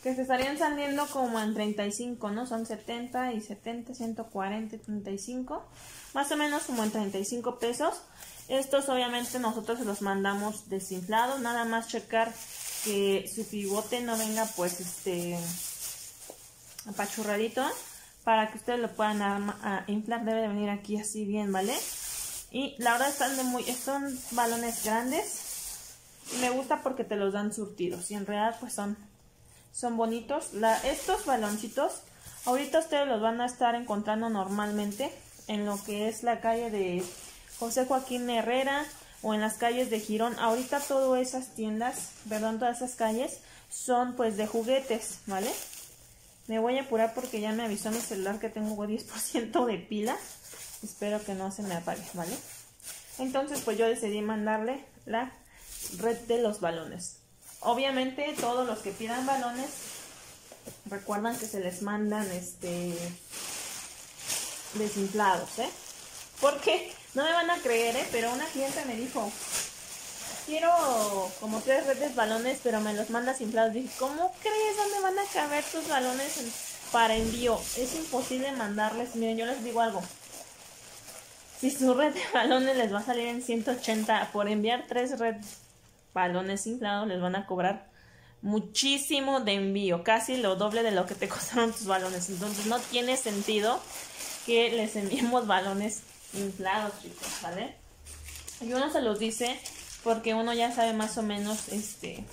Que se estarían saliendo como en 35, ¿no? Son 70 y 70, 140, 35. Más o menos como en 35 pesos. Estos obviamente nosotros los mandamos desinflados. Nada más checar que su pivote no venga pues este apachurradito. Para que ustedes lo puedan inflar. Debe de venir aquí así bien, ¿vale? Y la verdad están de muy, son balones grandes. Me gusta porque te los dan surtidos. Y en realidad pues son, son bonitos. Estos baloncitos, ahorita ustedes los van a estar encontrando normalmente en lo que es la calle de José Joaquín Herrera o en las calles de Girón. Ahorita todas esas tiendas, perdón, todas esas calles son pues de juguetes, ¿vale? Me voy a apurar porque ya me avisó mi celular que tengo 10% de pila. Espero que no se me apague, ¿vale? Entonces, pues yo decidí mandarle la red de los balones. Obviamente, todos los que pidan balones, recuerdan que se les mandan este desinflados, ¿eh? Porque no me van a creer, ¿eh? Pero una cliente me dijo, quiero como tres redes balones, pero me los mandas inflados. Dije, ¿cómo crees? ¿Dónde van a caber tus balones para envío? Es imposible mandarles. Miren, yo les digo algo. Si su red de balones les va a salir en 180 por enviar tres red balones inflados, les van a cobrar muchísimo de envío, casi lo doble de lo que te costaron tus balones. Entonces no tiene sentido que les enviemos balones inflados, chicos, ¿vale? Y uno se los dice porque uno ya sabe más o menos este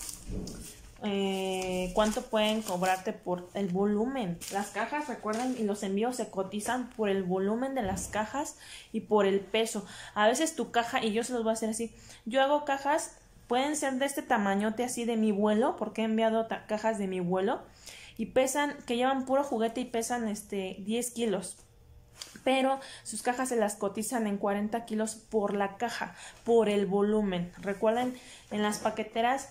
eh, cuánto pueden cobrarte por el volumen. Las cajas, recuerden, y los envíos se cotizan por el volumen de las cajas y por el peso. A veces tu caja, y yo se los voy a hacer así, yo hago cajas, pueden ser de este tamañote así de mi vuelo, porque he enviado cajas de mi vuelo, y pesan, que llevan puro juguete y pesan este 10 kilos pero sus cajas se las cotizan en 40 kilos por la caja, por el volumen. Recuerden, en las paqueteras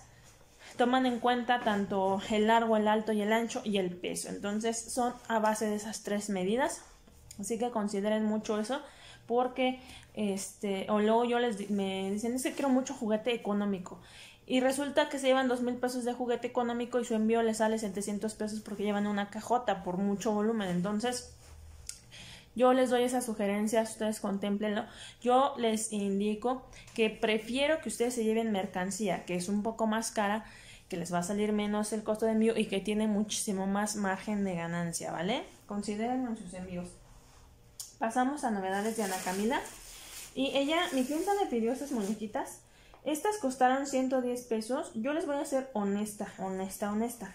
toman en cuenta tanto el largo, el alto y el ancho y el peso. Entonces son a base de esas tres medidas. Así que consideren mucho eso porque este o luego yo les me dicen es que quiero mucho juguete económico y resulta que se llevan dos mil pesos de juguete económico y su envío les sale 700 pesos porque llevan una cajota por mucho volumen entonces yo les doy esas sugerencias, ustedes contemplenlo. Yo les indico que prefiero que ustedes se lleven mercancía, que es un poco más cara, que les va a salir menos el costo de envío y que tiene muchísimo más margen de ganancia, ¿vale? Consideren en sus envíos. Pasamos a novedades de Ana Camila. Y ella, mi clienta me pidió estas muñequitas. Estas costaron 110 pesos. Yo les voy a ser honesta, honesta, honesta.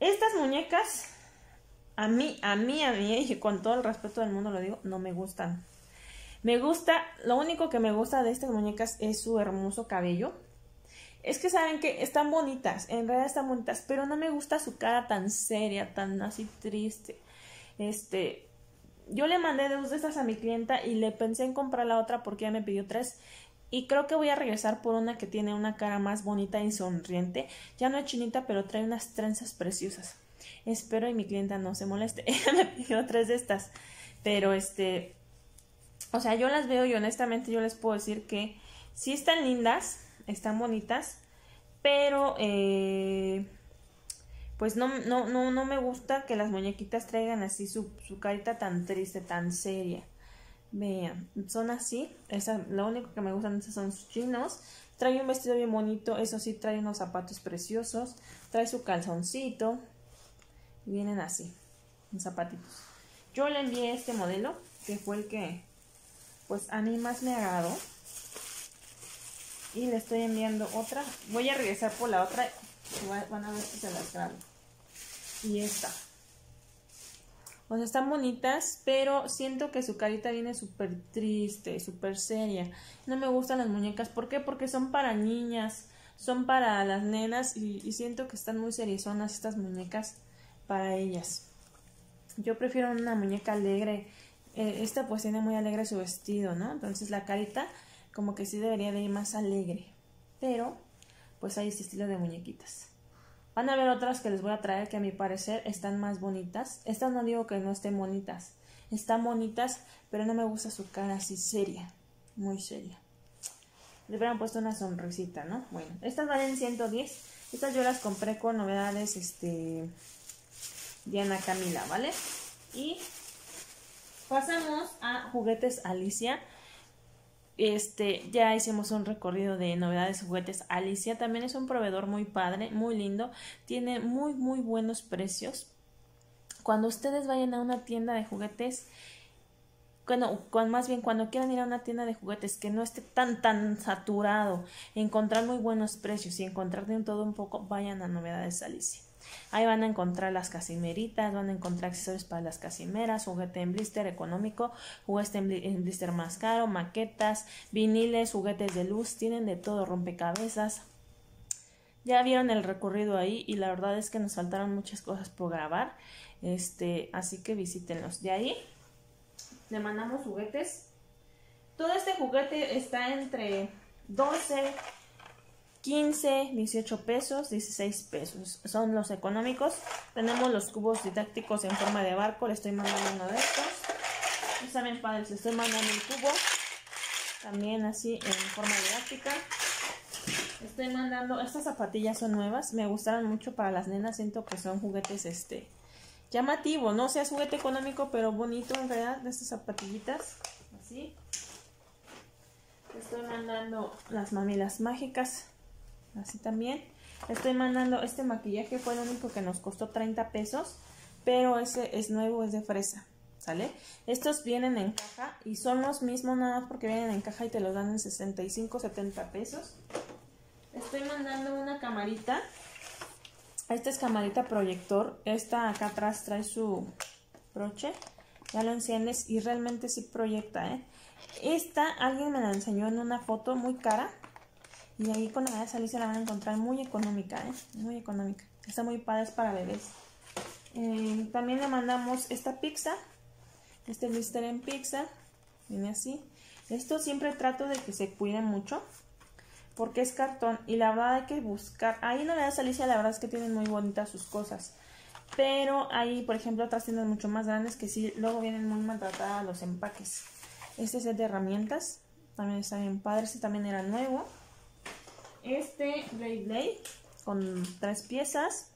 Estas muñecas a mí, a mí, a mí, y con todo el respeto del mundo lo digo, no me gustan. Me gusta, lo único que me gusta de estas muñecas es su hermoso cabello. Es que saben que están bonitas, en realidad están bonitas, pero no me gusta su cara tan seria, tan así triste. Este, yo le mandé dos de estas a mi clienta y le pensé en comprar la otra porque ella me pidió tres. Y creo que voy a regresar por una que tiene una cara más bonita y sonriente. Ya no es chinita, pero trae unas trenzas preciosas. Espero y mi clienta no se moleste. Ella me pidió tres de estas. Pero este. O sea, yo las veo y honestamente yo les puedo decir que sí están lindas, están bonitas, pero eh, pues no, no, no, no me gusta que las muñequitas traigan así su, su carita tan triste, tan seria. Vean, son así. Esa, lo único que me gustan son sus chinos. Trae un vestido bien bonito, eso sí, trae unos zapatos preciosos. Trae su calzoncito. Vienen así, los zapatitos. Yo le envié este modelo, que fue el que, pues, a mí más me agradó. Y le estoy enviando otra. Voy a regresar por la otra. Van a ver si se las grabo. Y esta. O sea, están bonitas, pero siento que su carita viene súper triste, súper seria. No me gustan las muñecas. ¿Por qué? Porque son para niñas, son para las nenas y, y siento que están muy seriezonas estas muñecas para ellas. Yo prefiero una muñeca alegre. Eh, esta pues tiene muy alegre su vestido, ¿no? Entonces la carita como que sí debería de ir más alegre. Pero pues hay este estilo de muñequitas. Van a ver otras que les voy a traer que a mi parecer están más bonitas. Estas no digo que no estén bonitas. Están bonitas, pero no me gusta su cara así seria. Muy seria. Le hubieran puesto una sonrisita, ¿no? Bueno, estas valen 110. Estas yo las compré con novedades, este... Diana Camila, ¿vale? Y pasamos a juguetes Alicia. Este, ya hicimos un recorrido de novedades juguetes Alicia. También es un proveedor muy padre, muy lindo. Tiene muy, muy buenos precios. Cuando ustedes vayan a una tienda de juguetes, bueno, más bien cuando quieran ir a una tienda de juguetes que no esté tan, tan saturado, encontrar muy buenos precios y encontrar de un todo un poco, vayan a novedades Alicia. Ahí van a encontrar las casimeritas, van a encontrar accesorios para las casimeras, juguete en blister económico, juguete en, bli- en blister más caro, maquetas, viniles, juguetes de luz, tienen de todo, rompecabezas. Ya vieron el recorrido ahí y la verdad es que nos faltaron muchas cosas por grabar. Este, así que visítenlos. De ahí le mandamos juguetes. Todo este juguete está entre 12, 15, 18 pesos, 16 pesos. Son los económicos. Tenemos los cubos didácticos en forma de barco. Le estoy mandando uno de estos. Están bien padres. Le estoy mandando el cubo. También así en forma didáctica. Estoy mandando. Estas zapatillas son nuevas. Me gustaron mucho para las nenas. Siento que son juguetes este llamativo. No sea juguete económico, pero bonito en realidad. De estas zapatillitas. Así. Estoy mandando las mamilas mágicas. Así también. Estoy mandando este maquillaje. Fue el único que nos costó 30 pesos. Pero ese es nuevo, es de fresa. ¿Sale? Estos vienen en caja y son los mismos nada más porque vienen en caja y te los dan en 65, 70 pesos. Estoy mandando una camarita. Esta es camarita proyector. Esta acá atrás trae su broche. Ya lo enciendes y realmente sí proyecta, ¿eh? Esta alguien me la enseñó en una foto muy cara. Y ahí con la de salir se la van a encontrar muy económica, ¿eh? Muy económica. Está muy padre, es para bebés. Eh, también le mandamos esta pizza. Este blister en pizza. Viene así. Esto siempre trato de que se cuiden mucho. Porque es cartón. Y la verdad hay que buscar. Ahí no le das Alicia, la verdad es que tienen muy bonitas sus cosas. Pero hay, por ejemplo, otras tiendas mucho más grandes que sí, luego vienen muy maltratadas los empaques. Este es el de herramientas. También está bien padre. Este también era nuevo. Este Blade Blade con tres piezas.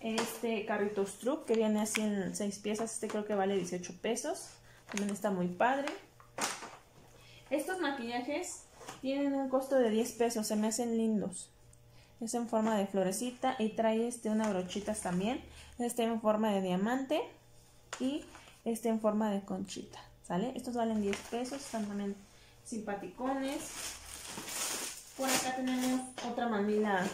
Este carrito Struck que viene así en seis piezas. Este creo que vale 18 pesos. También está muy padre. Estos maquillajes tienen un costo de 10 pesos. Se me hacen lindos. Es en forma de florecita y trae este una brochitas también. Este en forma de diamante y este en forma de conchita. ¿Sale? Estos valen 10 pesos. Están también simpaticones. Por acá tenemos otra mamila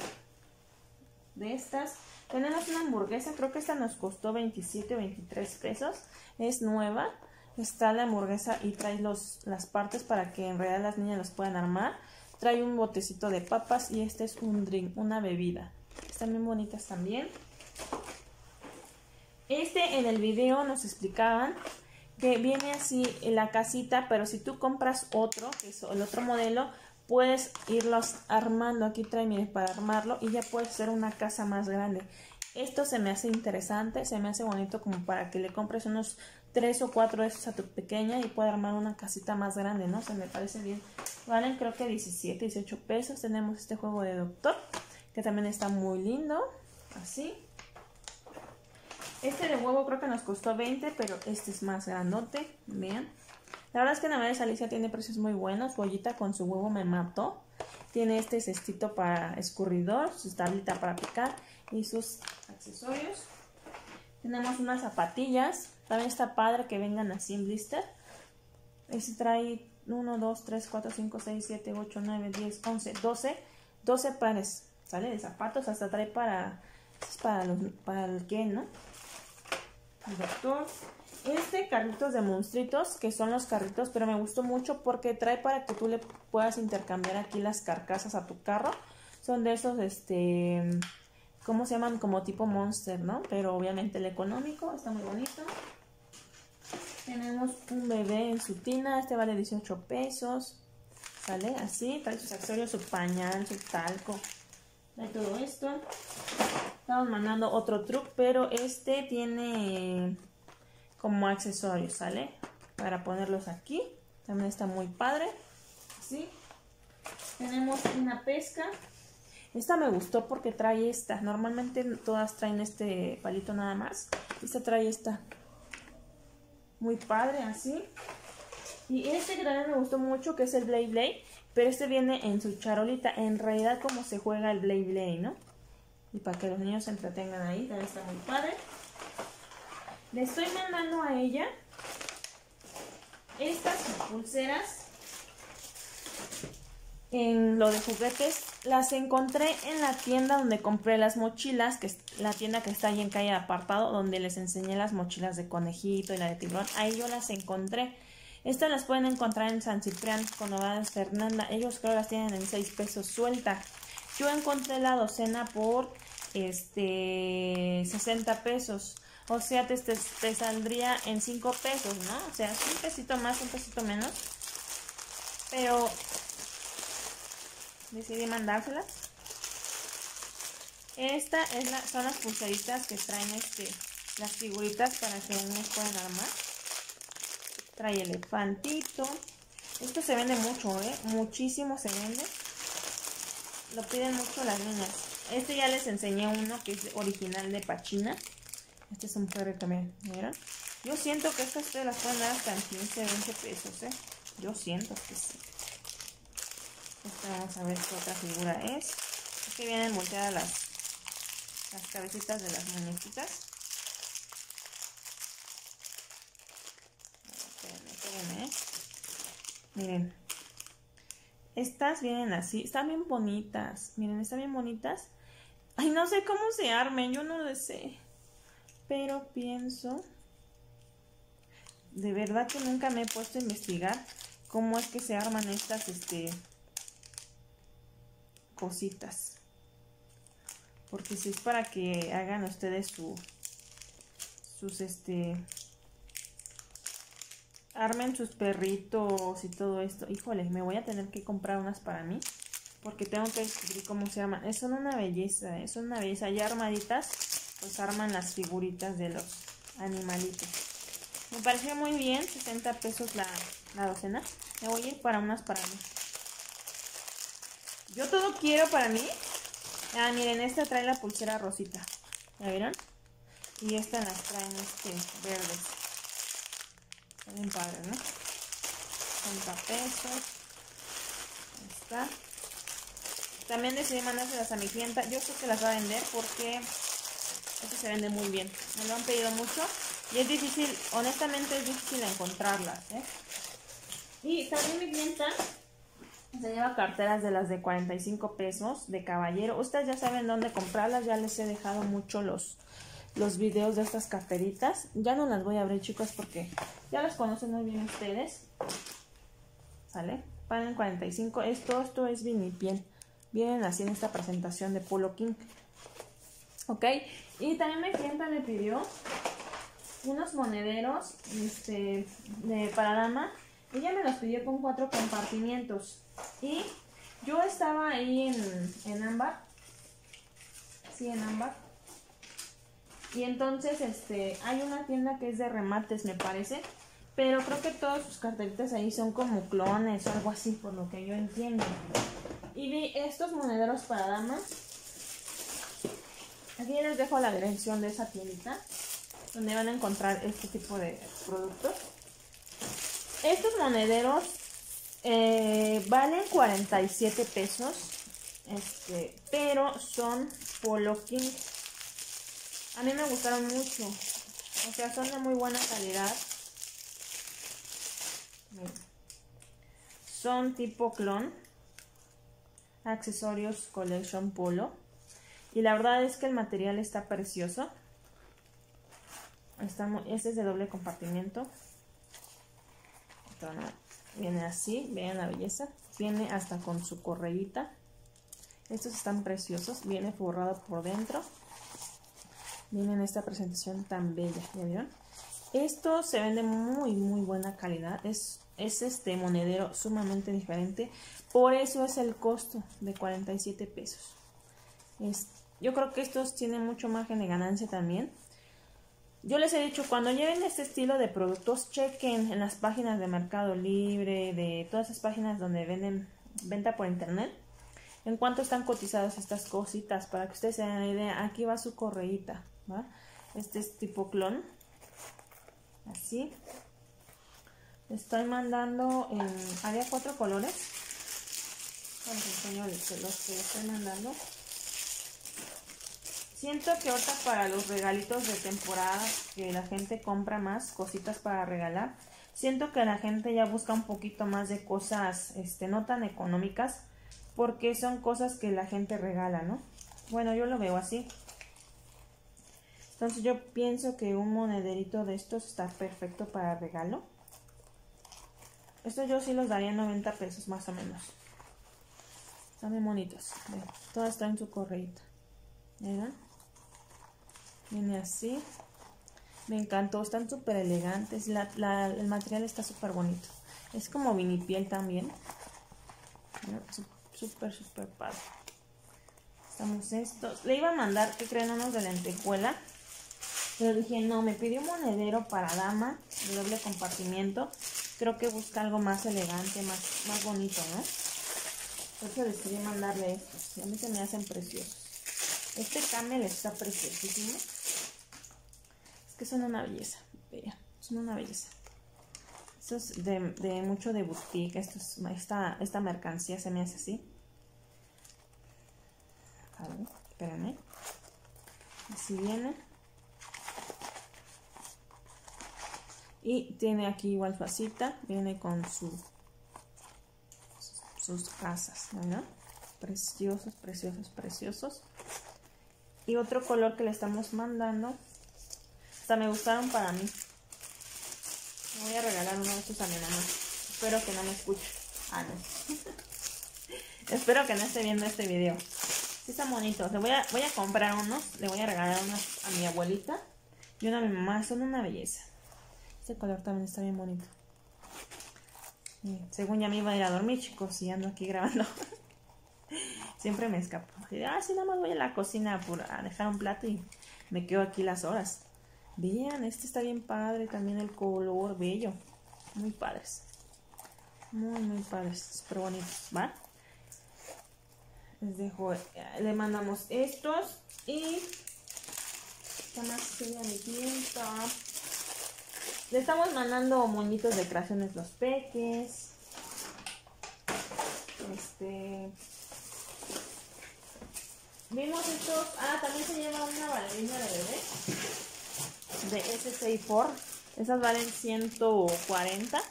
de estas. Tenemos una hamburguesa, creo que esta nos costó 27 o 23 pesos. Es nueva. Está la hamburguesa y trae los, las partes para que en realidad las niñas los puedan armar. Trae un botecito de papas y este es un drink, una bebida. Están bien bonitas también. Este en el video nos explicaban que viene así en la casita, pero si tú compras otro, que es el otro modelo, puedes irlos armando. Aquí trae, mire, para armarlo y ya puedes hacer una casa más grande. Esto se me hace interesante, se me hace bonito como para que le compres unos tres o cuatro de esos a tu pequeña y pueda armar una casita más grande, ¿no? Se me parece bien. Valen creo que 17, 18 pesos. Tenemos este juego de doctor, que también está muy lindo. Así. Este de huevo creo que nos costó 20, pero este es más grandote. Vean. La verdad es que de Alicia tiene precios muy buenos. Pollita con su huevo me mató. Tiene este cestito para escurridor, su tablita para picar y sus accesorios. Tenemos unas zapatillas. También está padre que vengan así en blister. Este trae 1, 2, 3, 4, 5, 6, 7, 8, 9, 10, 11, 12. 12 pares, ¿sale? De zapatos. Hasta trae para, para, los, para el que, ¿no? El doctor. Este carritos de monstruitos, que son los carritos, pero me gustó mucho porque trae para que tú le puedas intercambiar aquí las carcasas a tu carro. Son de esos, este, ¿cómo se llaman? Como tipo monster, ¿no? Pero obviamente el económico, está muy bonito. Tenemos un bebé en su tina, este vale 18 pesos. ¿Sale? Así, trae sus accesorios, su pañal, su talco. Trae todo esto. Estamos mandando otro truc, pero este tiene como accesorios, ¿sale? Para ponerlos aquí. También está muy padre. Así. Tenemos una pesca. Esta me gustó porque trae esta. Normalmente todas traen este palito nada más. Esta trae esta. Muy padre, así. Y este que también me gustó mucho, que es el Blade Blade. Pero este viene en su charolita. En realidad como se juega el Blade Blade, ¿no? Y para que los niños se entretengan ahí. También está muy padre. Le estoy mandando a ella estas pulseras en lo de juguetes. Las encontré en la tienda donde compré las mochilas, que es la tienda que está ahí en calle apartado, donde les enseñé las mochilas de conejito y la de tiburón. Ahí yo las encontré. Estas las pueden encontrar en San Ciprián con Fernanda. Ellos creo las tienen en 6 pesos suelta. Yo encontré la docena por este 60 pesos. O sea, te, te, te saldría en 5 pesos, ¿no? O sea, un pesito más, un pesito menos. Pero decidí mandárselas. Esta es la, son las pulseritas que traen este, las figuritas para que unos puedan armar. Trae elefantito. Esto se vende mucho, ¿eh? Muchísimo se vende. Lo piden mucho las niñas. Este ya les enseñé uno que es original de Pachina. Este es un perro también, ¿vieron? Yo siento que estas ustedes las pueden dar hasta en 15, 20 pesos, ¿eh? Yo siento que sí. Esta vamos a ver qué otra figura es. Aquí vienen volteadas las, las cabecitas de las muñequitas. ¿eh? Miren. Estas vienen así. Están bien bonitas. Miren, están bien bonitas. Ay, no sé cómo se armen. Yo no lo sé. Pero pienso... De verdad que nunca me he puesto a investigar cómo es que se arman estas, este... Cositas. Porque si es para que hagan ustedes su... Sus, este armen sus perritos y todo esto. Híjole, me voy a tener que comprar unas para mí. Porque tengo que descubrir cómo se arman. Es una belleza, es una belleza. Ya armaditas, pues arman las figuritas de los animalitos. Me pareció muy bien, 60 pesos la, la docena. Me voy a ir para unas para mí. Yo todo quiero para mí. Ah, miren, esta trae la pulsera rosita. ¿Ya vieron? Y esta las traen este, verdes. Está bien padre, ¿no? 30 pesos. Ahí está. También decidí mandárselas a mi clienta. Yo sé que las va a vender porque esto se vende muy bien. Me lo han pedido mucho. Y es difícil, honestamente es difícil encontrarlas, ¿eh? Y también mi clienta se lleva carteras de las de 45 pesos de caballero. Ustedes ya saben dónde comprarlas. Ya les he dejado mucho los, los videos de estas carteritas. Ya no las voy a abrir, chicos, porque ya las conocen muy bien ustedes. ¿Sale? Paren 45. Esto, esto es vinipiel. Vienen así en esta presentación de Polo King. ¿Ok? Y también mi clienta me pidió unos monederos este, de, para dama. Ella me los pidió con cuatro compartimientos. Y yo estaba ahí en, en ámbar. Sí, en ámbar. Y entonces este, hay una tienda que es de remates, me parece. Pero creo que todos sus cartelitos ahí son como clones o algo así, por lo que yo entiendo. Y vi estos monederos para damas. Aquí les dejo la dirección de esa tiendita, donde van a encontrar este tipo de productos. Estos monederos eh, valen 47 pesos, este, pero son Polo King. A mí me gustaron mucho, o sea, son de muy buena calidad. Son tipo clon, accesorios collection polo. Y la verdad es que el material está precioso. Está este es de doble compartimiento. Viene así, vean la belleza. Viene hasta con su correíta. Estos están preciosos. Viene forrado por dentro. Viene en esta presentación tan bella. ¿Ya vieron? Esto se vende muy, muy buena calidad. Es, es este monedero sumamente diferente. Por eso es el costo de 47 pesos. Es- yo creo que estos tienen mucho margen de ganancia también. Yo les he dicho, cuando lleven este estilo de productos, chequen en las páginas de Mercado Libre, de todas esas páginas donde venden venta por internet, en cuánto están cotizadas estas cositas, para que ustedes se den la idea. Aquí va su correíta, ¿va? Este es tipo clon, así. Estoy mandando en, había cuatro colores. Los que los que estoy mandando. Siento que ahorita para los regalitos de temporada que la gente compra más cositas para regalar, siento que la gente ya busca un poquito más de cosas este no tan económicas porque son cosas que la gente regala, ¿no? Bueno, yo lo veo así. Entonces yo pienso que un monederito de estos está perfecto para regalo. Estos yo sí los daría 90 pesos más o menos. Están bien bonitos. Vean, todo está en su correíta. ¿Verdad? Viene así. Me encantó, están súper elegantes. El material está súper bonito. Es como vinipiel también. Súper, súper padre. Estamos estos. Le iba a mandar, que creen? Unos de lentejuela. Pero dije, no, me pidió un monedero para dama de doble compartimiento. Creo que busca algo más elegante, más, más bonito, ¿no? Por eso decidí mandarle estos. Y a mí se me hacen preciosos. Este camel está preciosísimo. Es que son una belleza. Vean, son una belleza. Esto es de, mucho de boutique. Esto es- esta, esta mercancía se me hace así. A ver, espérenme. Así viene. Y tiene aquí igual su asita. Viene con su sus casas, ¿verdad? Preciosos, preciosos, preciosos. Y otro color que le estamos mandando. Hasta me gustaron para mí. Me voy a regalar uno de estos a mi mamá. Espero que no me escuche. Ah, no. Espero que no esté viendo este video. Sí están bonitos. Le voy a, voy a comprar unos. Le voy a regalar unos a mi abuelita. Y una a mi mamá. Son una belleza. Este color también está bien bonito. Según ya me iba a ir a dormir, chicos, y ando aquí grabando. Siempre me escapo. Ah, sí, nada más voy a la cocina por, a dejar un plato y me quedo aquí las horas. Vean, este está bien padre, también el color bello. Muy padres. Muy, muy padres. Súper bonitos, ¿va? Les dejo, eh, le mandamos estos y... ¿Qué más tiene mi tienda? Le estamos mandando moñitos de creaciones los peques. Este. Vimos estos. Ah, también se lleva una bailarina de bebé. De S64. Esas valen 140.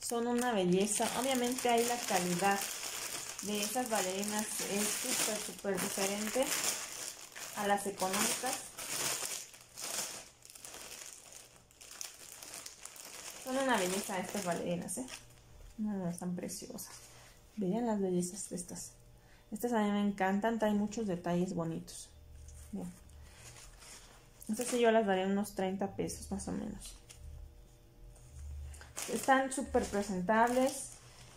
Son una belleza. Obviamente ahí la calidad de esas bailarinas es súper, súper diferente a las económicas. Son una belleza estas bailarinas, ¿eh? No, están preciosas. Vean las bellezas de estas. Estas a mí me encantan, traen muchos detalles bonitos. Estas sí yo las daré unos 30 pesos más o menos. Están súper presentables.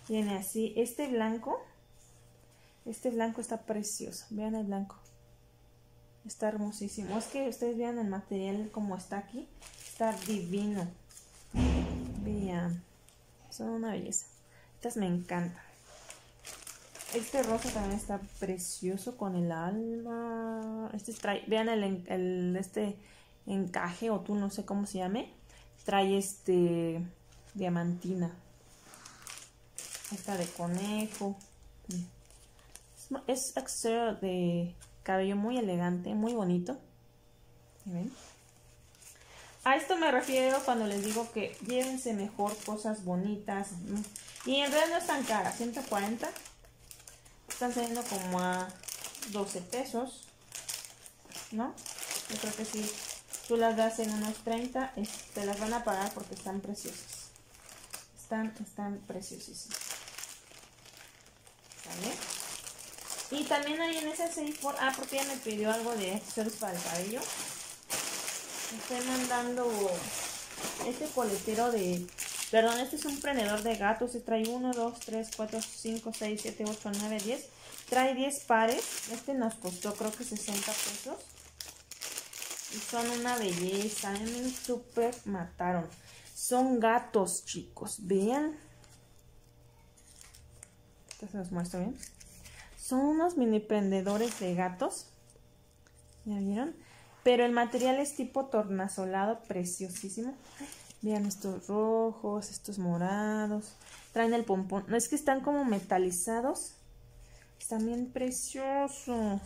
Viene así. Este blanco. Este blanco está precioso. Vean el blanco. Está hermosísimo. Es que ustedes vean el material como está aquí. Está divino. Vean. Son una belleza. Estas me encantan. Este rosa también está precioso con el alma. Este trae, vean el, el- este encaje o tú no sé cómo se llame. Trae este diamantina. Esta de conejo. Es, es accesorio de cabello muy elegante, muy bonito. ¿Sí ven? A esto me refiero cuando les digo que llévense mejor cosas bonitas. Y en realidad no es tan cara, 140. Están saliendo como a 12 pesos. ¿No? Yo creo que si tú las das en unos 30, es- te las van a pagar porque están preciosas. Están, están preciosísimas. ¿Vale? Y también hay en ese 6 por... Ah, porque ella me pidió algo de accesorios para el cabello. Estoy mandando este coletero de... Perdón, este es un prendedor de gatos. Se trae 1, 2, 3, 4, 5, 6, 7, 8, 9, 10. Trae 10 pares. Este nos costó creo que 60 pesos. Y son una belleza. A mí me super mataron. Son gatos, chicos. Vean. Esto se los muestro bien. Son unos mini prendedores de gatos. ¿Ya vieron? Pero el material es tipo tornasolado, preciosísimo. Vean estos rojos, estos morados. Traen el pompón. No es que están como metalizados. Están bien preciosos.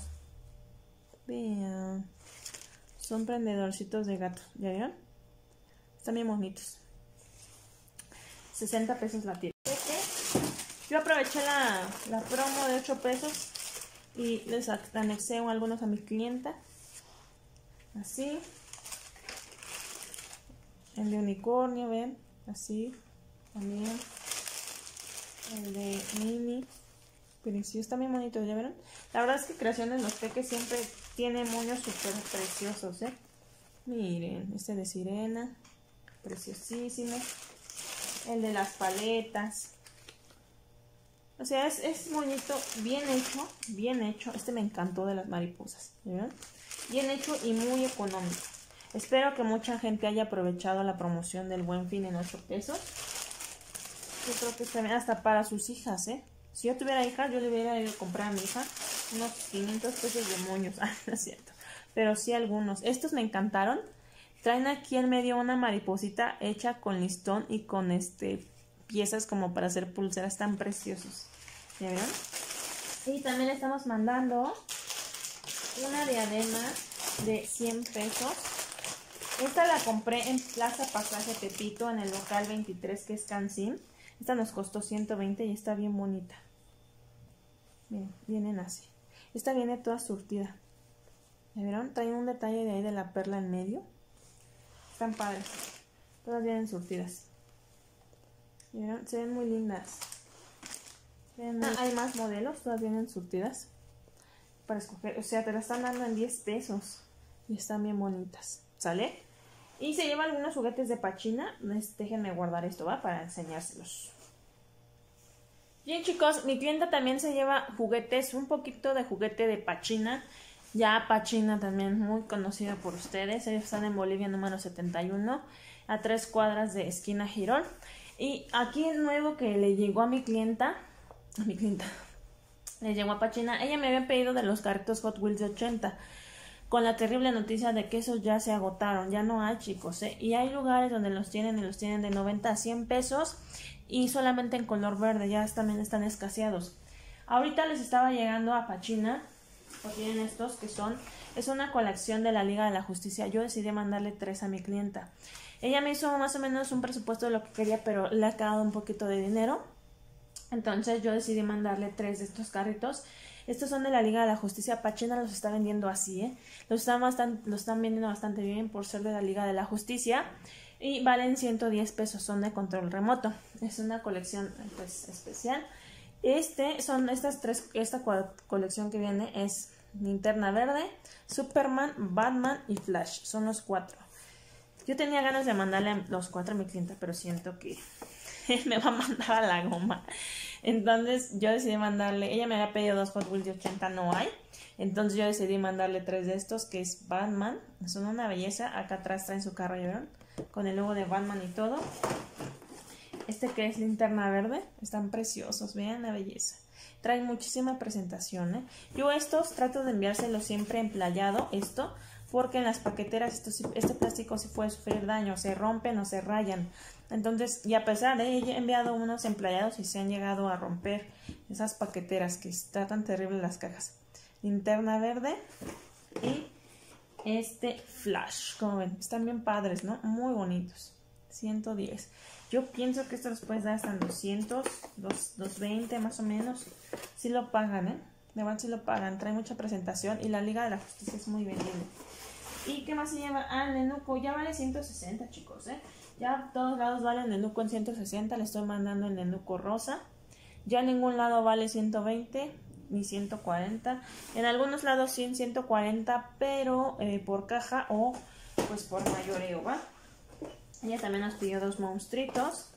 Vean. Son prendedorcitos de gato. ¿Ya vieron? Están bien bonitos. 60 pesos la tira. Yo aproveché la, la promo de 8 pesos y les anexé algunos a mi clienta. Así. El de unicornio, ven. Así. También. El de mini. Precioso. Bien bonito, ¿ya vieron? La verdad es que Creaciones Los Peques siempre tiene moños súper preciosos, ¿eh? Miren, este de sirena. Preciosísimo. El de las paletas. O sea, es, es bonito, bien hecho, bien hecho. Este me encantó de las mariposas. Bien hecho y muy económico. Espero que mucha gente haya aprovechado la promoción del Buen Fin en 8 pesos. Yo creo que bien hasta para sus hijas, ¿eh? Si yo tuviera hijas, yo le hubiera ido a comprar a mi hija unos 500 pesos de moños. Ah, no es cierto. Pero sí algunos. Estos me encantaron. Traen aquí en medio una mariposita hecha con listón y con este piezas como para hacer pulseras tan preciosos. ¿Ya vieron? Y también estamos mandando una diadema de 100 pesos. Esta la compré en Plaza Pasaje Pepito en el local 23 que es Cancín. Esta nos costó 120 y está bien bonita. Miren, vienen así. Esta viene toda surtida. ¿Ya vieron? Traen un detalle de ahí de la perla en medio. Están padres. Todas vienen surtidas. ¿Ya vieron? Se ven muy lindas. Ah, hay más modelos, todas vienen surtidas. Para escoger. O sea, te la están dando en 10 pesos. Y están bien bonitas. ¿Sale? Y se lleva algunos juguetes de Pachina. Les- Déjenme guardar esto, ¿va? Para enseñárselos. Bien chicos, mi clienta también se lleva juguetes, un poquito de juguete de Pachina. Ya Pachina también muy conocida por ustedes. Ellos están en Bolivia número 71, a tres cuadras de esquina Girón. Y aquí el nuevo que le llegó a mi clienta, a mi clienta, le llegó a Pachina. Ella me había pedido de los carritos Hot Wheels de 80 con la terrible noticia de que esos ya se agotaron, ya no hay chicos, ¿eh? y hay lugares donde los tienen y los tienen de 90 a 100 pesos y solamente en color verde, ya también están escaseados. Ahorita les estaba llegando a Pachina, o tienen estos que son, es una colección de la Liga de la Justicia, yo decidí mandarle tres a mi clienta. Ella me hizo más o menos un presupuesto de lo que quería, pero le ha quedado un poquito de dinero. Entonces yo decidí mandarle tres de estos carritos. Estos son de la Liga de la Justicia. Pachina los está vendiendo así, ¿eh? Los están, los están vendiendo bastante bien por ser de la Liga de la Justicia. Y valen 110 pesos, son de control remoto. Es una colección pues especial. Este son estas tres, esta co- colección que viene es Linterna Verde, Superman, Batman y Flash. Son los cuatro. Yo tenía ganas de mandarle los cuatro a mi clienta, pero siento que me va a mandar a la goma. Entonces yo decidí mandarle, ella me había pedido dos Hot Wheels de 80, no hay. Entonces yo decidí mandarle tres de estos, que es Batman. Son una belleza. Acá atrás traen su carro, ¿ya vieron? Con el logo de Batman y todo. Este que es linterna verde. Están preciosos, vean la belleza. Traen muchísima presentación, ¿eh? Yo estos trato de enviárselos siempre emplayado, esto, porque en las paqueteras esto este plástico sí puede sufrir daño, se rompen o se rayan. Entonces, y a pesar de he enviado unos emplayados y se han llegado a romper esas paqueteras que está tan terrible las cajas. Linterna verde y este flash, como ven, están bien padres, ¿no? Muy bonitos. 110. Yo pienso que estos los puedes dar hasta en 200, dos- 220 más o menos. Si lo pagan, ¿eh? De verdad si lo pagan. Trae mucha presentación y la Liga de la Justicia es muy vendible. ¿Y qué más se lleva? Ah, Nenuco. Ya vale 160, chicos, ¿eh? Ya todos lados vale el Nenuco en 160. Le estoy mandando el Nenuco rosa. Ya ningún lado vale 120 ni 140. En algunos lados sí en 140, pero eh, por caja o pues por mayoreo, ¿va? Ella también nos pidió dos monstruitos.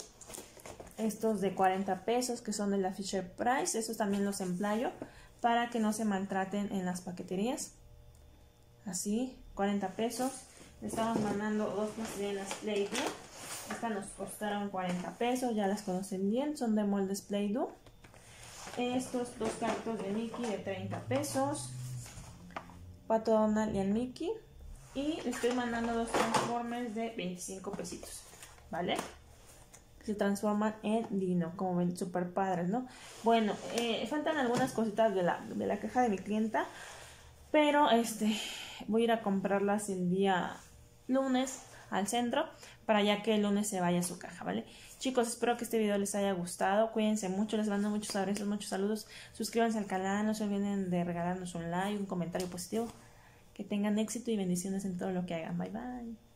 Estos de 40 pesos que son de la Fisher Price. Estos también los emplayo para que no se maltraten en las paqueterías. Así, 40 pesos. Le estamos mandando dos plastilenas Play-Doh. Estas nos costaron 40 pesos, ya las conocen bien, son de moldes Play-Doh. Estos dos cartos de Mickey de 30 pesos. Pato Donald y el Mickey. Y le estoy mandando dos Transformers de 25 pesitos, ¿vale? Se transforman en Dino, como ven, super padres, ¿no? Bueno, eh, faltan algunas cositas de la, de la caja de mi clienta. Pero este voy a ir a comprarlas el día lunes al centro para ya que el lunes se vaya a su caja, ¿vale? Chicos, espero que este video les haya gustado. Cuídense mucho, les mando muchos abrazos, muchos saludos. Suscríbanse al canal, no se olviden de regalarnos un like, un comentario positivo. Que tengan éxito y bendiciones en todo lo que hagan. Bye bye.